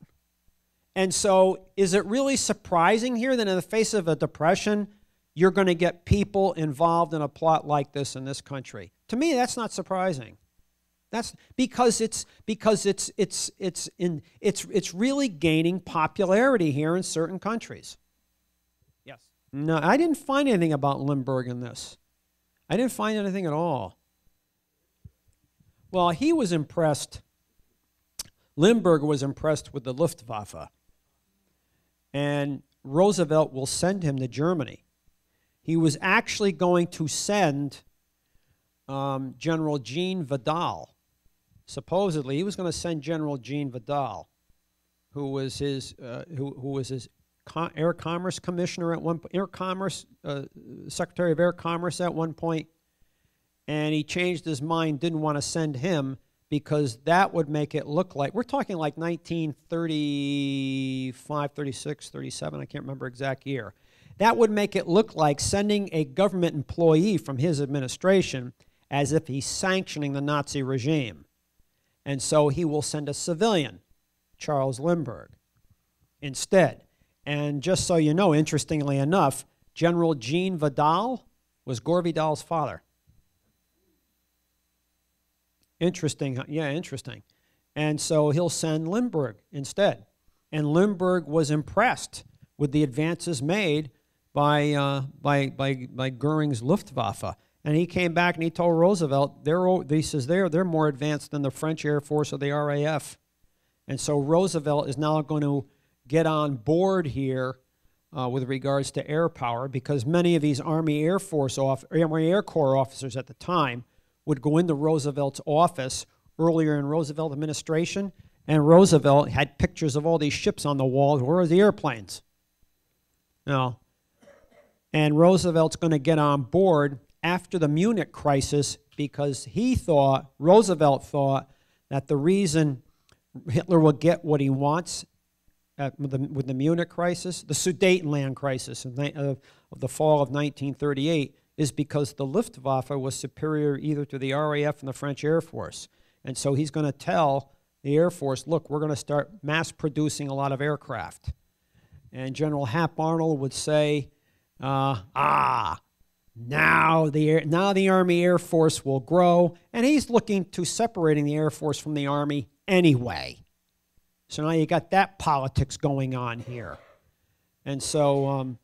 A: And so, is it really surprising here that in the face of a depression, you're going to get people involved in a plot like this in this country? To me, that's not surprising. That's because it's because it's it's it's in it's it's really gaining popularity here in certain countries. Yes. No, I didn't find anything about Lindbergh in this. I didn't find anything at all. Well, he was impressed. Lindbergh was impressed with the Luftwaffe. And Roosevelt will send him to Germany. He was actually going to send um, General Gene Vidal supposedly he was going to send General Gene Vidal, who was his uh, who, who was his Air Commerce Commissioner at one Air Commerce uh, Secretary of Air Commerce at one point, and he changed his mind, didn't want to send him because that would make it look like we're talking like 1935, 36, 37, I can't remember exact year. That would make it look like sending a government employee from his administration as if he's sanctioning the Nazi regime. And so he will send a civilian, Charles Lindbergh, instead. And just so you know, interestingly enough, General Gene Vidal was Gore Vidal's father. Interesting. Yeah, interesting. And so he'll send Lindbergh instead. And Lindbergh was impressed with the advances made by, uh, by, by, by Goering's Luftwaffe. And he came back and he told Roosevelt, they're, he says, they're, they're more advanced than the French Air Force or the RAF. And so Roosevelt is now going to get on board here uh, with regards to air power because many of these Army Air Force off, Army Air Corps officers at the time would go into Roosevelt's office earlier in Roosevelt administration, and Roosevelt had pictures of all these ships on the walls. Where are the airplanes? Now, and Roosevelt's going to get on board after the Munich crisis because he thought, Roosevelt thought, that the reason Hitler will get what he wants at, with, the, with, the, Munich crisis, the Sudetenland crisis of, of the fall of 1938, is because the Luftwaffe was superior either to the RAF and the French Air Force. And so he's going to tell the Air Force, look, we're going to start mass producing a lot of aircraft. And General Hap Arnold would say, uh, ah, now the, Air, now the Army Air Force will grow, and he's looking to separating the Air Force from the Army anyway. So now you got that politics going on here. And so, um,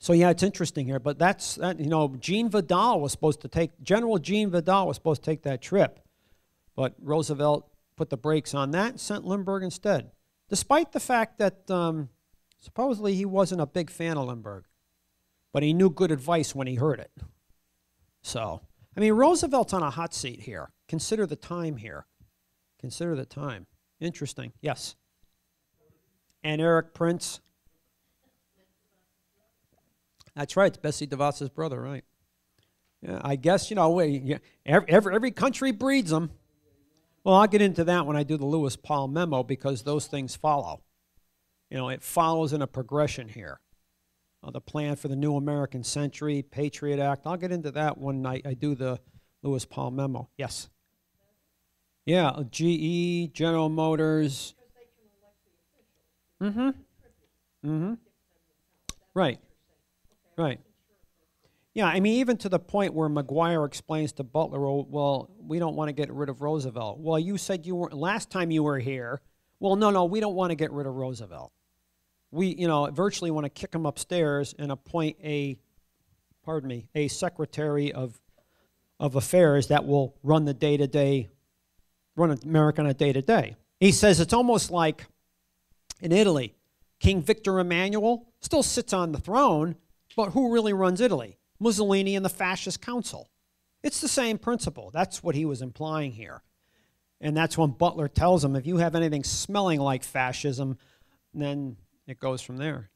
A: so yeah, it's interesting here. But that's, that, you know, Gene Vidal was supposed to take, General Gene Vidal was supposed to take that trip. But Roosevelt put the brakes on that and sent Lindbergh instead. Despite the fact that um, supposedly he wasn't a big fan of Lindbergh but he knew good advice when he heard it. So, I mean, Roosevelt's on a hot seat here. Consider the time here. Consider the time. Interesting. Yes. And Eric Prince. That's right. It's Betsy DeVos's brother, right? Yeah, I guess, you know, every, every, every country breeds them. Well, I'll get into that when I do the Lewis Powell memo because those things follow. You know, it follows in a progression here uh, the plan for the new American century, Patriot Act. I'll get into that one night. I do the Lewis Powell memo. Yes. Yeah, GE, General Motors. Mm-hmm. Mm-hmm. Right. Right. Yeah, I mean, even to the point where McGuire explains to Butler, well, well, we don't want to get rid of Roosevelt. Well, you said you were last time you were here. Well, no, no, we don't want to get rid of Roosevelt we, you know, virtually want to kick him upstairs and appoint a, pardon me, a secretary of, of affairs that will run the day-to-day, run America on a day-to-day. He says it's almost like in Italy, King Victor Emmanuel still sits on the throne, but who really runs Italy? Mussolini and the Fascist Council. It's the same principle. That's what he was implying here. And that's when Butler tells him, if you have anything smelling like fascism, then it goes from there.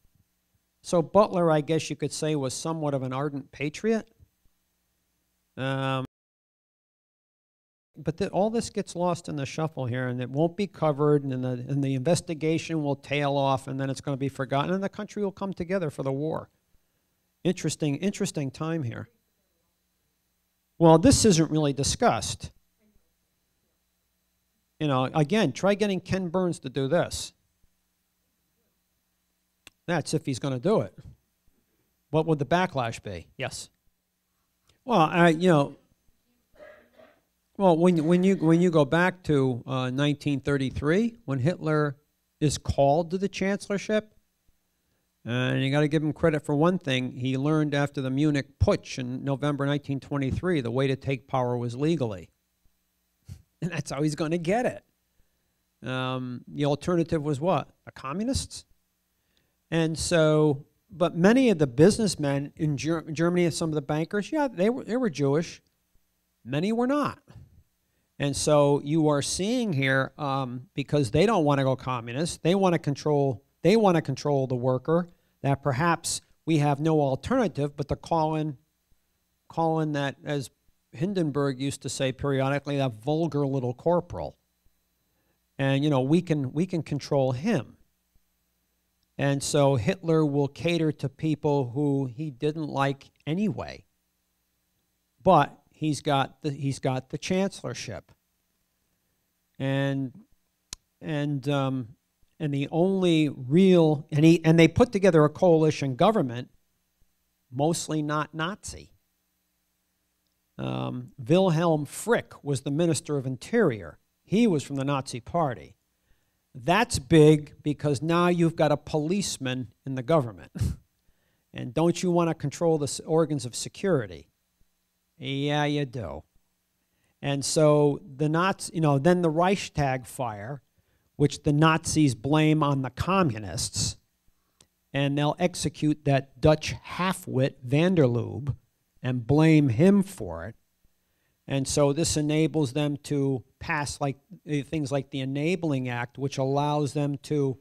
A: So Butler, I guess you could say, was somewhat of an ardent patriot. Um, but the, all this gets lost in the shuffle here, and it won't be covered, and the, and the investigation will tail off, and then it's going to be forgotten, and the country will come together for the war. Interesting, interesting time here. Well, this isn't really discussed. You know, again, try getting Ken Burns to do this. That's if he's going to do it. What would the backlash be? Yes. Well, I, you know, Well, when, when, you, when you go back to uh, 1933, when Hitler is called to the chancellorship, and you got to give him credit for one thing, he learned after the Munich Putsch in November 1923 the way to take power was legally. And that's how he's going to get it. Um, the alternative was what? The communists? And so, but many of the businessmen in Ger- Germany and some of the bankers, yeah, they were, they were Jewish. Many were not. And so you are seeing here, um, because they don't want to go communist, they want to control, they want to control the worker, that perhaps we have no alternative but to call in, call in that, as Hindenburg used to say periodically, that vulgar little corporal. And, you know, we can, we can control him. And so Hitler will cater to people who he didn't like anyway. But he's got the, he's got the chancellorship. And, and, um, and the only real, and, he, and they put together a coalition government, mostly not Nazi. Um, Wilhelm Frick was the Minister of Interior. He was from the Nazi Party. That's big because now you've got a policeman in the government. and don't you want to control the organs of security? Yeah, you do. And so the Nazis, you know, then the Reichstag fire, which the Nazis blame on the communists, and they'll execute that Dutch halfwit van der Lubbe and blame him for it. And so this enables them to pass like things like the Enabling Act, which allows them to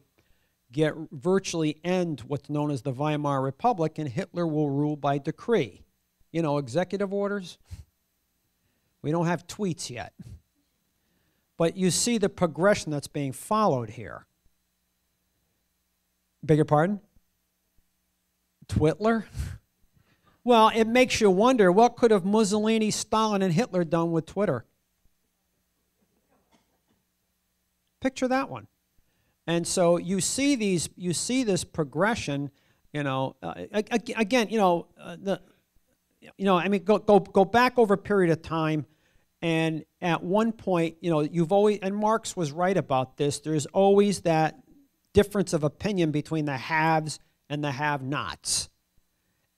A: get virtually end what's known as the Weimar Republic, and Hitler will rule by decree. You know, executive orders. We don't have tweets yet. But you see the progression that's being followed here. Beg your pardon? Twitler? Well, it makes you wonder what could have Mussolini, Stalin, and Hitler done with Twitter? Picture that one. And so you see these, you see this progression. You know, uh, again, you know, uh, the, you know, I mean, go go go back over a period of time, and at one point, you know, you've always, and Marx was right about this. There's always that difference of opinion between the haves and the have-nots.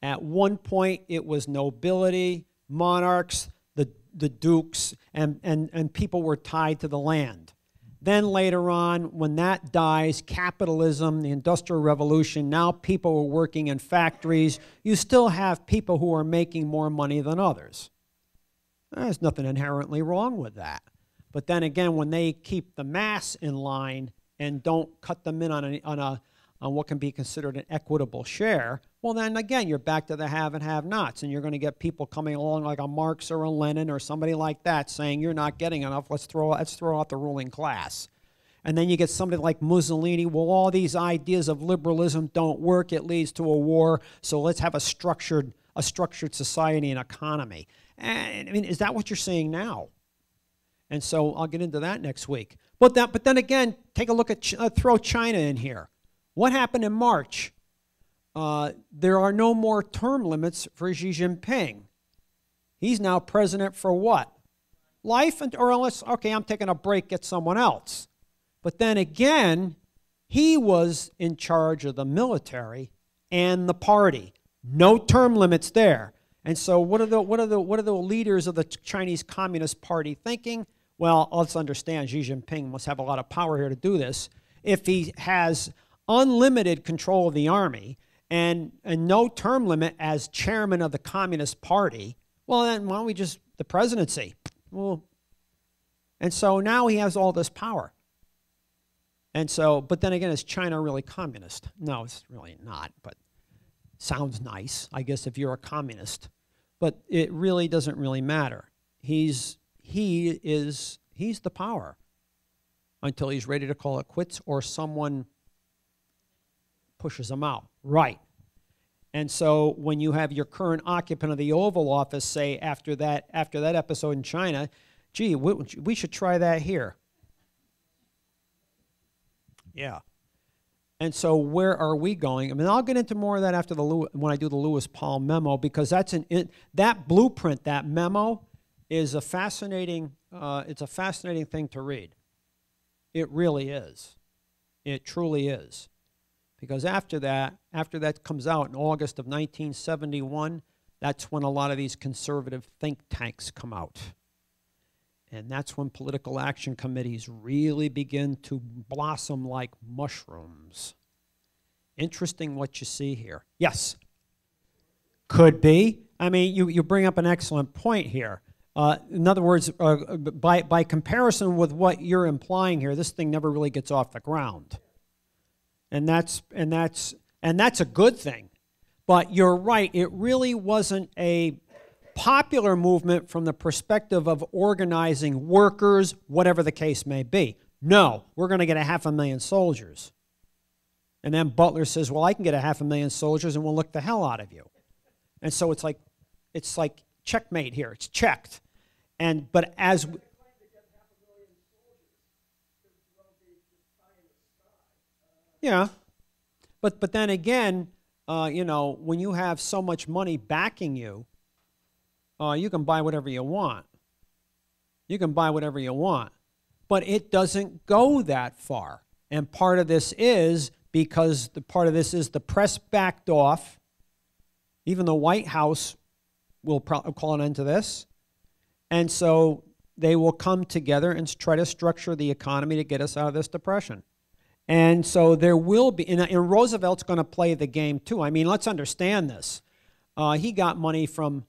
A: At one point, it was nobility, monarchs, the, the dukes, and, and, and people were tied to the land. Then later on, when that dies, capitalism, the Industrial Revolution, now people are working in factories. You still have people who are making more money than others. There's nothing inherently wrong with that. But then again, when they keep the mass in line and don't cut them in on, a, on, a, on what can be considered an equitable share, well, then again, you're back to the have and have nots, and you're going to get people coming along like a Marx or a Lenin or somebody like that saying, You're not getting enough, let's throw, let's throw out the ruling class. And then you get somebody like Mussolini, well, all these ideas of liberalism don't work, it leads to a war, so let's have a structured, a structured society and economy. And I mean, is that what you're saying now? And so I'll get into that next week. But, that, but then again, take a look at, uh, throw China in here. What happened in March? Uh, there are no more term limits for Xi Jinping. He's now president for what? Life, and, or unless, okay, I'm taking a break, get someone else. But then again, he was in charge of the military and the party. No term limits there. And so, what are the, what are the, what are the leaders of the Chinese Communist Party thinking? Well, let's understand Xi Jinping must have a lot of power here to do this. If he has unlimited control of the army, and, and no term limit as chairman of the Communist Party, well, then why don't we just, the presidency? Well, and so now he has all this power. And so, but then again, is China really communist? No, it's really not, but sounds nice, I guess, if you're a communist. But it really doesn't really matter. He's, he is, he's the power until he's ready to call it quits or someone pushes him out. Right. And so when you have your current occupant of the Oval Office say after that, after that episode in China, gee, we, we should try that here. Yeah. And so where are we going? I mean, I'll get into more of that after the when I do the Lewis Powell memo because that's an it, that blueprint, that memo, is a fascinating, uh, it's a fascinating thing to read. It really is. It truly is. Because after that, after that comes out in August of 1971, that's when a lot of these conservative think tanks come out. And that's when political action committees really begin to blossom like mushrooms. Interesting what you see here. Yes? Could be. I mean, you, you bring up an excellent point here. Uh, in other words, uh, by, by comparison with what you're implying here, this thing never really gets off the ground. And that's, and that's, and that's a good thing. But you're right, it really wasn't a popular movement from the perspective of organizing workers, whatever the case may be. No, we're going to get a half a million soldiers. And then Butler says, well, I can get a half a million soldiers and we'll lick the hell out of you. And so it's like, it's like checkmate here. It's checked. And, but as, yeah, but, but then again, uh, you know, when you have so much money backing you, uh, you can buy whatever you want. You can buy whatever you want. But it doesn't go that far. And part of this is because the part of this is the press backed off. Even the White House will call an end to this. And so they will come together and try to structure the economy to get us out of this depression. And so there will be, and, and Roosevelt's going to play the game too. I mean, let's understand this. Uh, he got money from uh,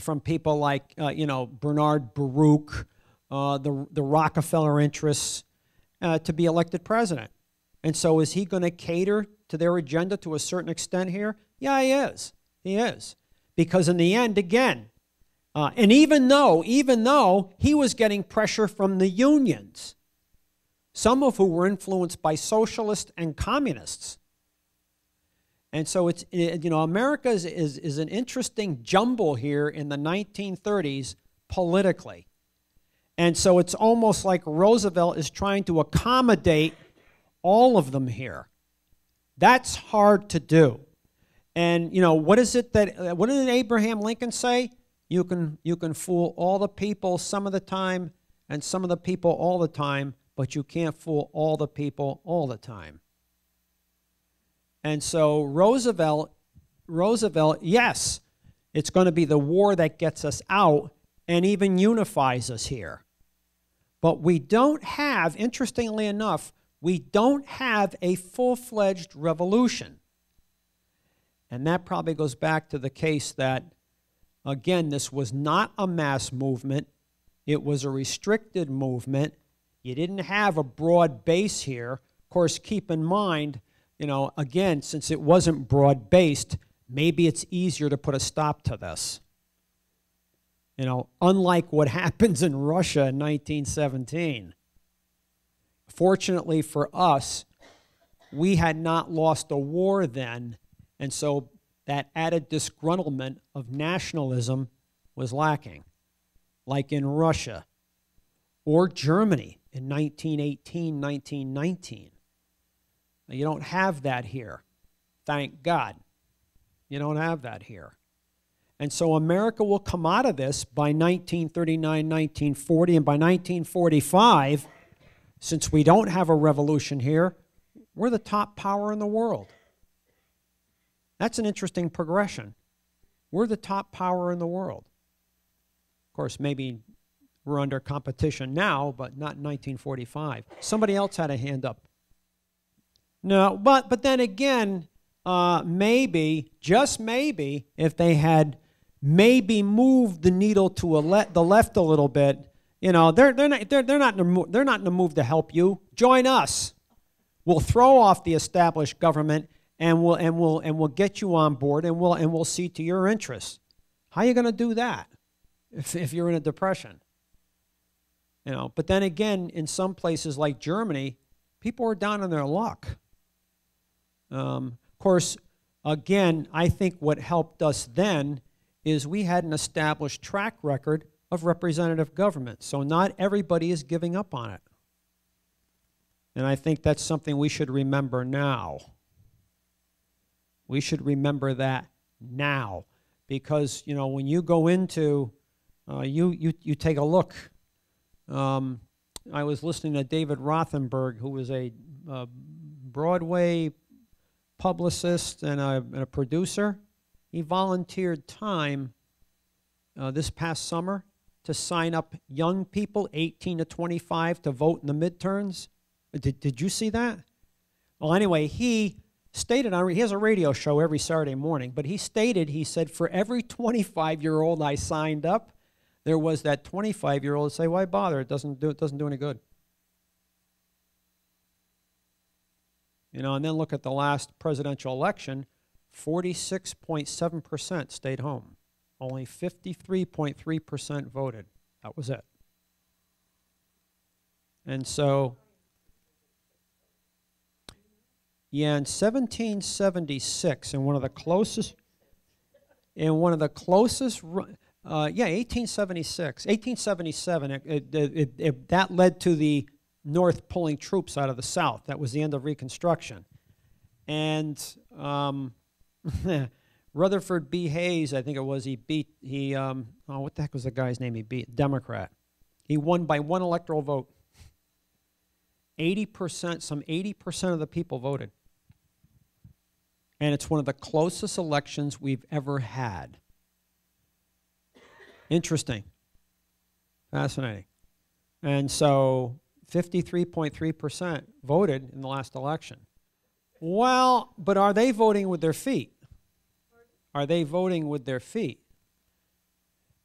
A: from people like, uh, you know, Bernard Baruch, uh, the, the Rockefeller interests, uh, to be elected president. And so is he going to cater to their agenda to a certain extent here? Yeah, he is. He is. Because in the end, again, uh, and even though, even though he was getting pressure from the unions, some of who were influenced by socialists and communists, and so it's, you know, America is, is, is an interesting jumble here in the 1930s politically. And so it's almost like Roosevelt is trying to accommodate all of them here. That's hard to do. And, you know, what is it that, uh, what did Abraham Lincoln say? You can, you can fool all the people some of the time and some of the people all the time, but you can't fool all the people all the time. And so Roosevelt, Roosevelt, yes, it's going to be the war that gets us out and even unifies us here. But we don't have, interestingly enough, we don't have a full-fledged revolution. And that probably goes back to the case that, again, this was not a mass movement. It was a restricted movement. You didn't have a broad base here. Of course, keep in mind, you know, again, since it wasn't broad based, maybe it's easier to put a stop to this. You know, unlike what happens in Russia in 1917. Fortunately for us, we had not lost a war then, and so that added disgruntlement of nationalism was lacking, like in Russia or Germany in 1918, 1919. You don't have that here. Thank God. You don't have that here. And so America will come out of this by 1939, 1940, and by 1945, since we don't have a revolution here, we're the top power in the world. That's an interesting progression. We're the top power in the world. Of course, maybe we're under competition now, but not in 1945. Somebody else had a hand up. No, but, but then again, uh, maybe, just maybe, if they had maybe moved the needle to le the left a little bit, you know, they're, they're, not, they're, they're, not in a they're not in a move to help you. Join us. We'll throw off the established government and we'll, and we'll, and we'll get you on board and we'll, and we'll see to your interests. How are you going to do that if, if you're in a depression? You know, but then again, in some places like Germany, people are down on their luck. Um, of course, again, I think what helped us then is we had an established track record of representative government. So not everybody is giving up on it. And I think that's something we should remember now. We should remember that now. Because, you know, when you go into uh, you, you, you take a look. Um, I was listening to David Rothenberg, who was a uh, Broadway publicist and a, and a, producer. He volunteered time uh, this past summer to sign up young people, 18 to 25, to vote in the midterms. Did, did you see that? Well, anyway, he stated on he has a radio show every Saturday morning, but he stated he said for every 25 year old I signed up, there was that 25 year old say, "Why bother? It doesn't do it doesn't do any good." You know, and then look at the last presidential election, 46.7% stayed home. Only 53.3% voted. That was it. And so Yeah, in 1776, in one of the closest, in one of the closest, uh, yeah, 1876, 1877, it, it, it, that led to the North pulling troops out of the South. That was the end of Reconstruction. And um, Rutherford B. Hayes, I think it was, he beat, he, um, oh, what the heck was the guy's name he beat? Democrat. He won by one electoral vote. 80%, some 80% of the people voted and it's one of the closest elections we've ever had. Interesting. Fascinating. And so 53.3% voted in the last election. Well, but are they voting with their feet? Are they voting with their feet?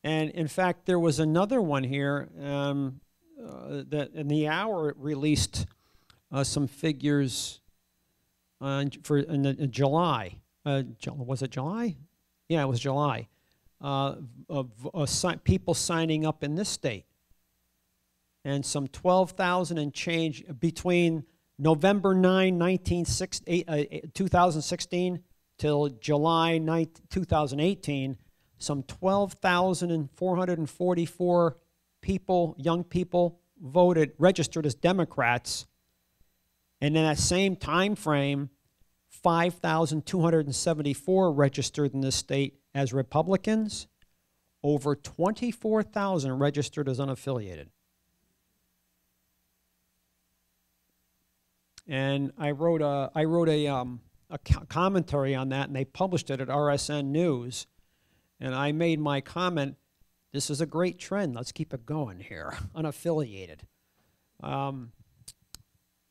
A: And in fact, there was another one here um, uh, that in the hour released uh, some figures uh, for in, in July. Uh, was it July? Yeah, it was July. Uh, of people signing up in this state, and some 12,000 and change between November 9, 1960, uh, 2016 till July 9, 2018, some 12,444 people, young people, voted, registered as Democrats and in that same time frame, 5,274 registered in this state as Republicans, over 24,000 registered as unaffiliated. And I wrote a, I wrote a, um, a commentary on that, and they published it at RSN News. And I made my comment this is a great trend. Let's keep it going here, unaffiliated. Um,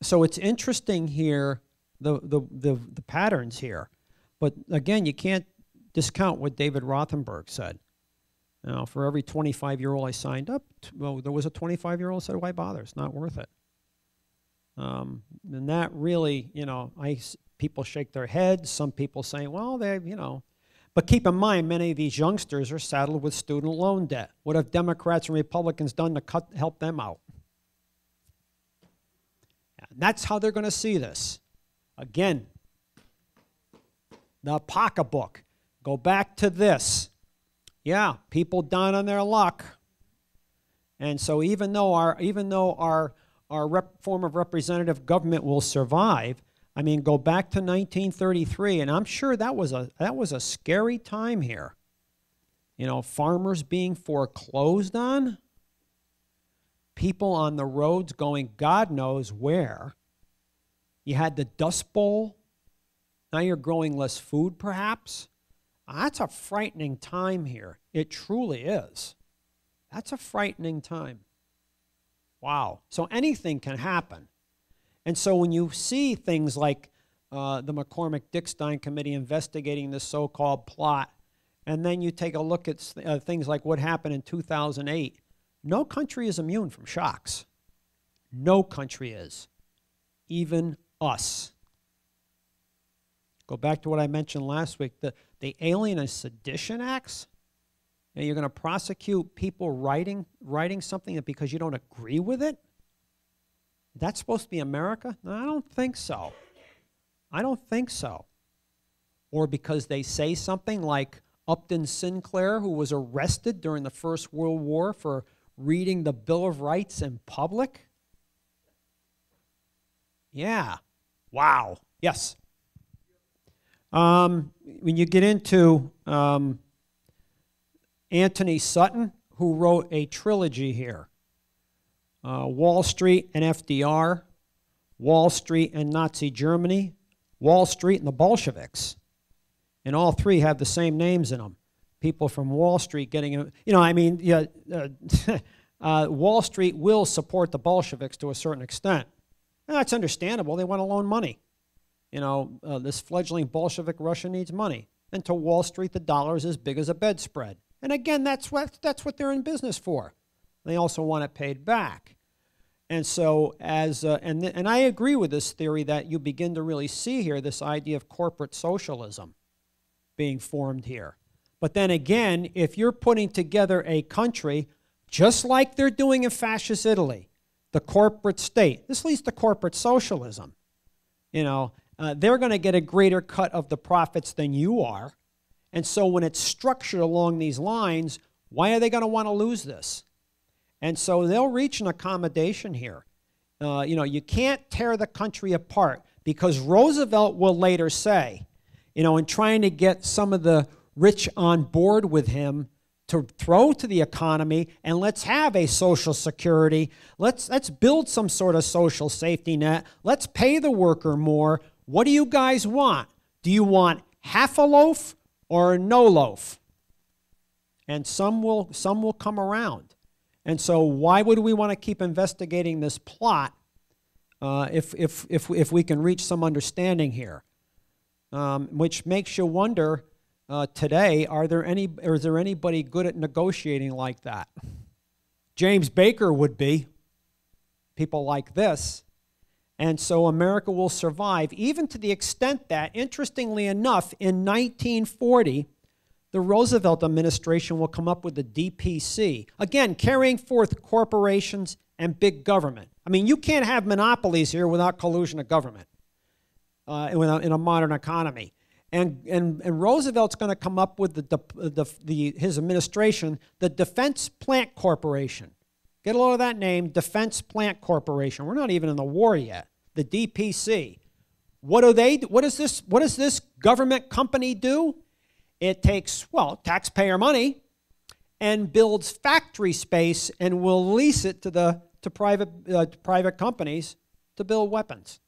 A: so it's interesting here, the, the, the, the patterns here. But again, you can't discount what David Rothenberg said. Now, for every 25 year old I signed up, well, there was a 25 year old said, why bother? It's not worth it. Um, and that really, you know, I, people shake their heads. Some people say, well, they, you know. But keep in mind, many of these youngsters are saddled with student loan debt. What have Democrats and Republicans done to cut, help them out? That's how they're going to see this. Again, the pocketbook. Go back to this. Yeah, people down on their luck. And so even though our even though our our form of representative government will survive, I mean, go back to 1933, and I'm sure that was a that was a scary time here. You know, farmers being foreclosed on people on the roads going God knows where. You had the Dust Bowl. Now you're growing less food, perhaps. That's a frightening time here. It truly is. That's a frightening time. Wow. So anything can happen. And so when you see things like uh, the McCormack Dickstein Committee investigating this so called plot, and then you take a look at uh, things like what happened in 2008, no country is immune from shocks. No country is, even us. Go back to what I mentioned last week the, the Alien and Sedition Acts. And you're going to prosecute people writing, writing something that because you don't agree with it? That's supposed to be America? No, I don't think so. I don't think so. Or because they say something like Upton Sinclair, who was arrested during the First World War for reading the Bill of Rights in public? Yeah. Wow. Yes. Um, when you get into um, Antony Sutton, who wrote a trilogy here uh, Wall Street and FDR, Wall Street and Nazi Germany, Wall Street and the Bolsheviks. And all three have the same names in them. People from Wall Street getting, you know, I mean, yeah, uh, uh, Wall Street will support the Bolsheviks to a certain extent. And that's understandable. They want to loan money. You know, uh, this fledgling Bolshevik Russia needs money. And to Wall Street, the dollar is as big as a bedspread. And again, that's what, that's what they're in business for. They also want it paid back. And so, as uh, and and I agree with this theory that you begin to really see here this idea of corporate socialism being formed here. But then again, if you're putting together a country just like they're doing in fascist Italy, the corporate state, this leads to corporate socialism. You know, uh, they're going to get a greater cut of the profits than you are. And so when it's structured along these lines, why are they going to want to lose this? And so they'll reach an accommodation here. Uh, you know, you can't tear the country apart because Roosevelt will later say, you know, in trying to get some of the rich on board with him to throw to the economy and let's have a social security. Let's, let's build some sort of social safety net. Let's pay the worker more. What do you guys want? Do you want half a loaf or no loaf? And some will, some will come around. And so, why would we want to keep investigating this plot uh, if, if, if, if we can reach some understanding here? Um, which makes you wonder uh, today are there any, is there anybody good at negotiating like that? James Baker would be, people like this. And so America will survive, even to the extent that, interestingly enough, in 1940, the Roosevelt administration will come up with the DPC. Again, carrying forth corporations and big government. I mean, you can't have monopolies here without collusion of government uh, in, a, modern economy. And, and, and Roosevelt's going to come up with the, the, the, his administration, the Defense Plant Corporation. Get a load of that name, Defense Plant Corporation. We're not even in the war yet. The DPC. What do they? What does this? What does this government company do? It takes, well, taxpayer money and builds factory space and will lease it to, the, to, private, uh, to private companies to build weapons.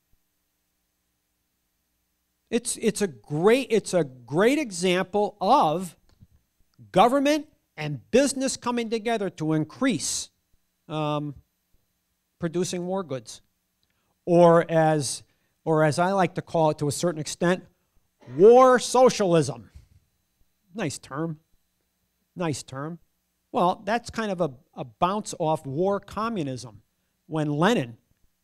A: It's, it's, a great, it's a great example of government and business coming together to increase um, producing war goods. Or as, or as I like to call it to a certain extent, war socialism. Nice term. Nice term. Well, that's kind of a, a bounce off war communism. When Lenin,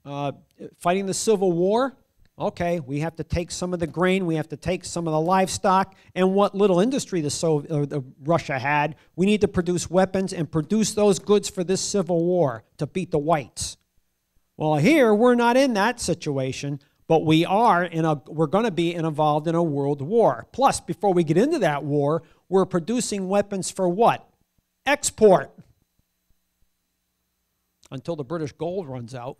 A: uh, fighting the Civil War, okay, we have to take some of the grain, we have to take some of the livestock, and what little industry the, so uh, the Russia had, we need to produce weapons and produce those goods for this civil war to beat the whites. Well, here we're not in that situation. But we are in a, we're going to be involved in a world war. Plus, before we get into that war, we're producing weapons for what? Export. Until the British gold runs out.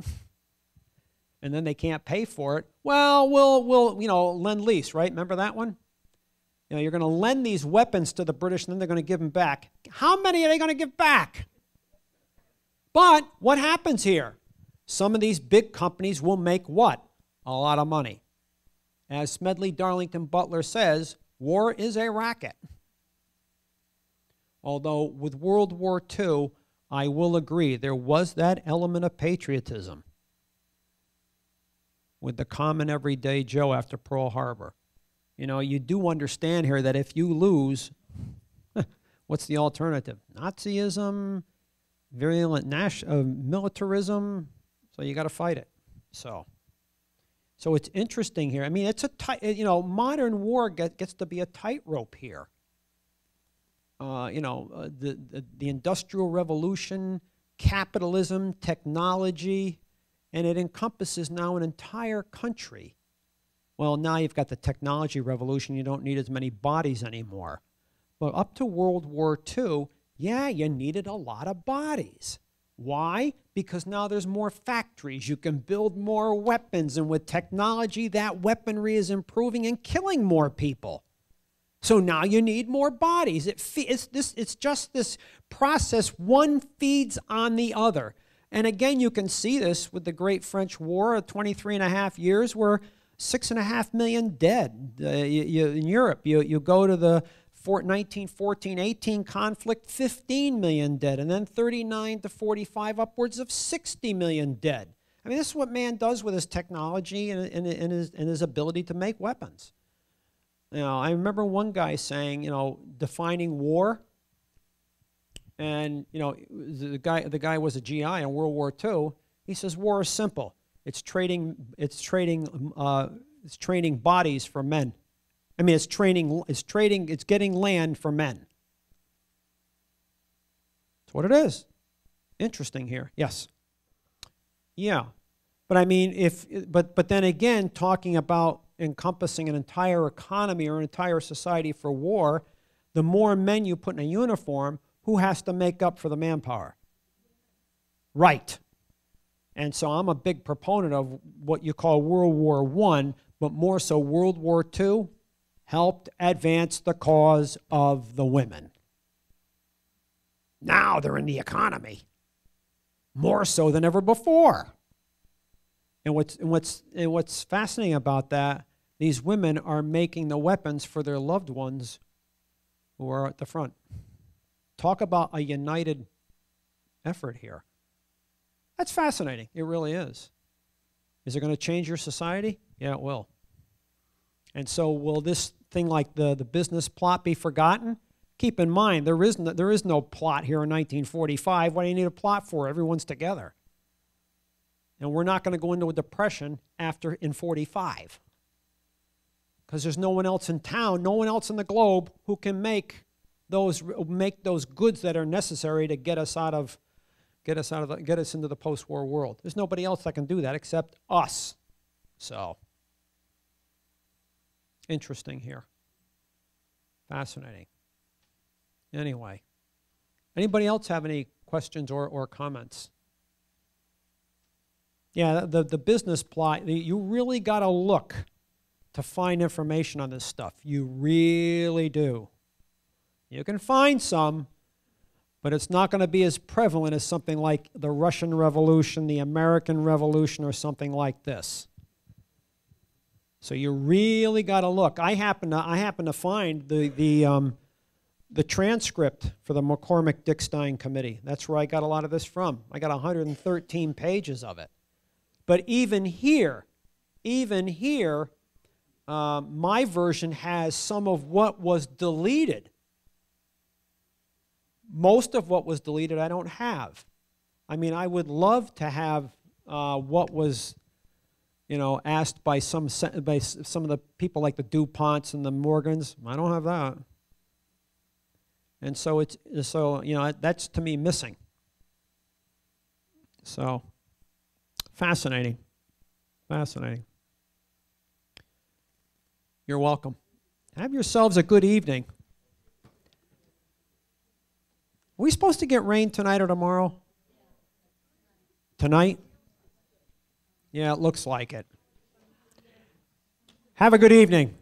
A: and then they can't pay for it. Well, we'll, we'll you know, lend lease, right? Remember that one? You know, you're going to lend these weapons to the British and then they're going to give them back. How many are they going to give back? But what happens here? Some of these big companies will make what? a lot of money. As Smedley Darlington Butler says, war is a racket. Although with World War II, I will agree, there was that element of patriotism with the common everyday Joe after Pearl Harbor. You know, you do understand here that if you lose, what's the alternative? Nazism, virulent uh, militarism, so you got to fight it. So. So it's interesting here. I mean, it's a tight, you know, modern war get, gets to be a tightrope here. Uh, you know, uh, the, the, the Industrial Revolution, capitalism, technology, and it encompasses now an entire country. Well, now you've got the technology revolution, you don't need as many bodies anymore. But up to World War II, yeah, you needed a lot of bodies. Why? Because now there's more factories. You can build more weapons. And with technology, that weaponry is improving and killing more people. So now you need more bodies. It it's, this, it's just this process, one feeds on the other. And again, you can see this with the Great French War of 23 and a half years, where six and a half million dead uh, you, you, in Europe. You, you go to the 1914 18 conflict, 15 million dead, and then 39 to 45, upwards of 60 million dead. I mean, this is what man does with his technology and, and, and, his, and his ability to make weapons. You know, I remember one guy saying, you know, defining war, and you know, the guy the guy was a GI in World War II. He says war is simple. It's trading it's trading uh, it's trading bodies for men. I mean, it's training it's trading it's getting land for men. That's what it is. Interesting here. Yes. Yeah. But I mean, if but but then again, talking about encompassing an entire economy or an entire society for war, the more men you put in a uniform, who has to make up for the manpower? Right. And so I'm a big proponent of what you call World War I, but more so World War II helped advance the cause of the women. Now they're in the economy, more so than ever before. And what's, and what's, and what's fascinating about that, these women are making the weapons for their loved ones who are at the front. Talk about a united effort here. That's fascinating. It really is. Is it going to change your society? Yeah, it will. And so, will this thing like the, the business plot be forgotten? Keep in mind, there is, no, there is no plot here in 1945. What do you need a plot for? Everyone's together. And we're not going to go into a depression after in 45 because there's no one else in town, no one else in the globe who can make those make those goods that are necessary to get us out of get us out of the, get us into the post-war world. There's nobody else that can do that except us. So interesting here. Fascinating. Anyway, anybody else have any questions or, or comments? Yeah, the, the business plot, you really got to look to find information on this stuff. You really do. You can find some, but it's not going to be as prevalent as something like the Russian Revolution, the American Revolution, or something like this. So you really got to look. I happen to I happen to find the the um, the transcript for the McCormack Dickstein Committee. That's where I got a lot of this from. I got 113 pages of it. But even here, even here, uh, my version has some of what was deleted most of what was deleted I don't have. I mean, I would love to have uh, what was, you know, asked by some by some of the people like the Duponts and the Morgans. I don't have that. And so it's so you know that's to me missing. So fascinating, fascinating. You're welcome. Have yourselves a good evening. Are we supposed to get rain tonight or tomorrow? Tonight? Yeah, it looks like it. Have a good evening.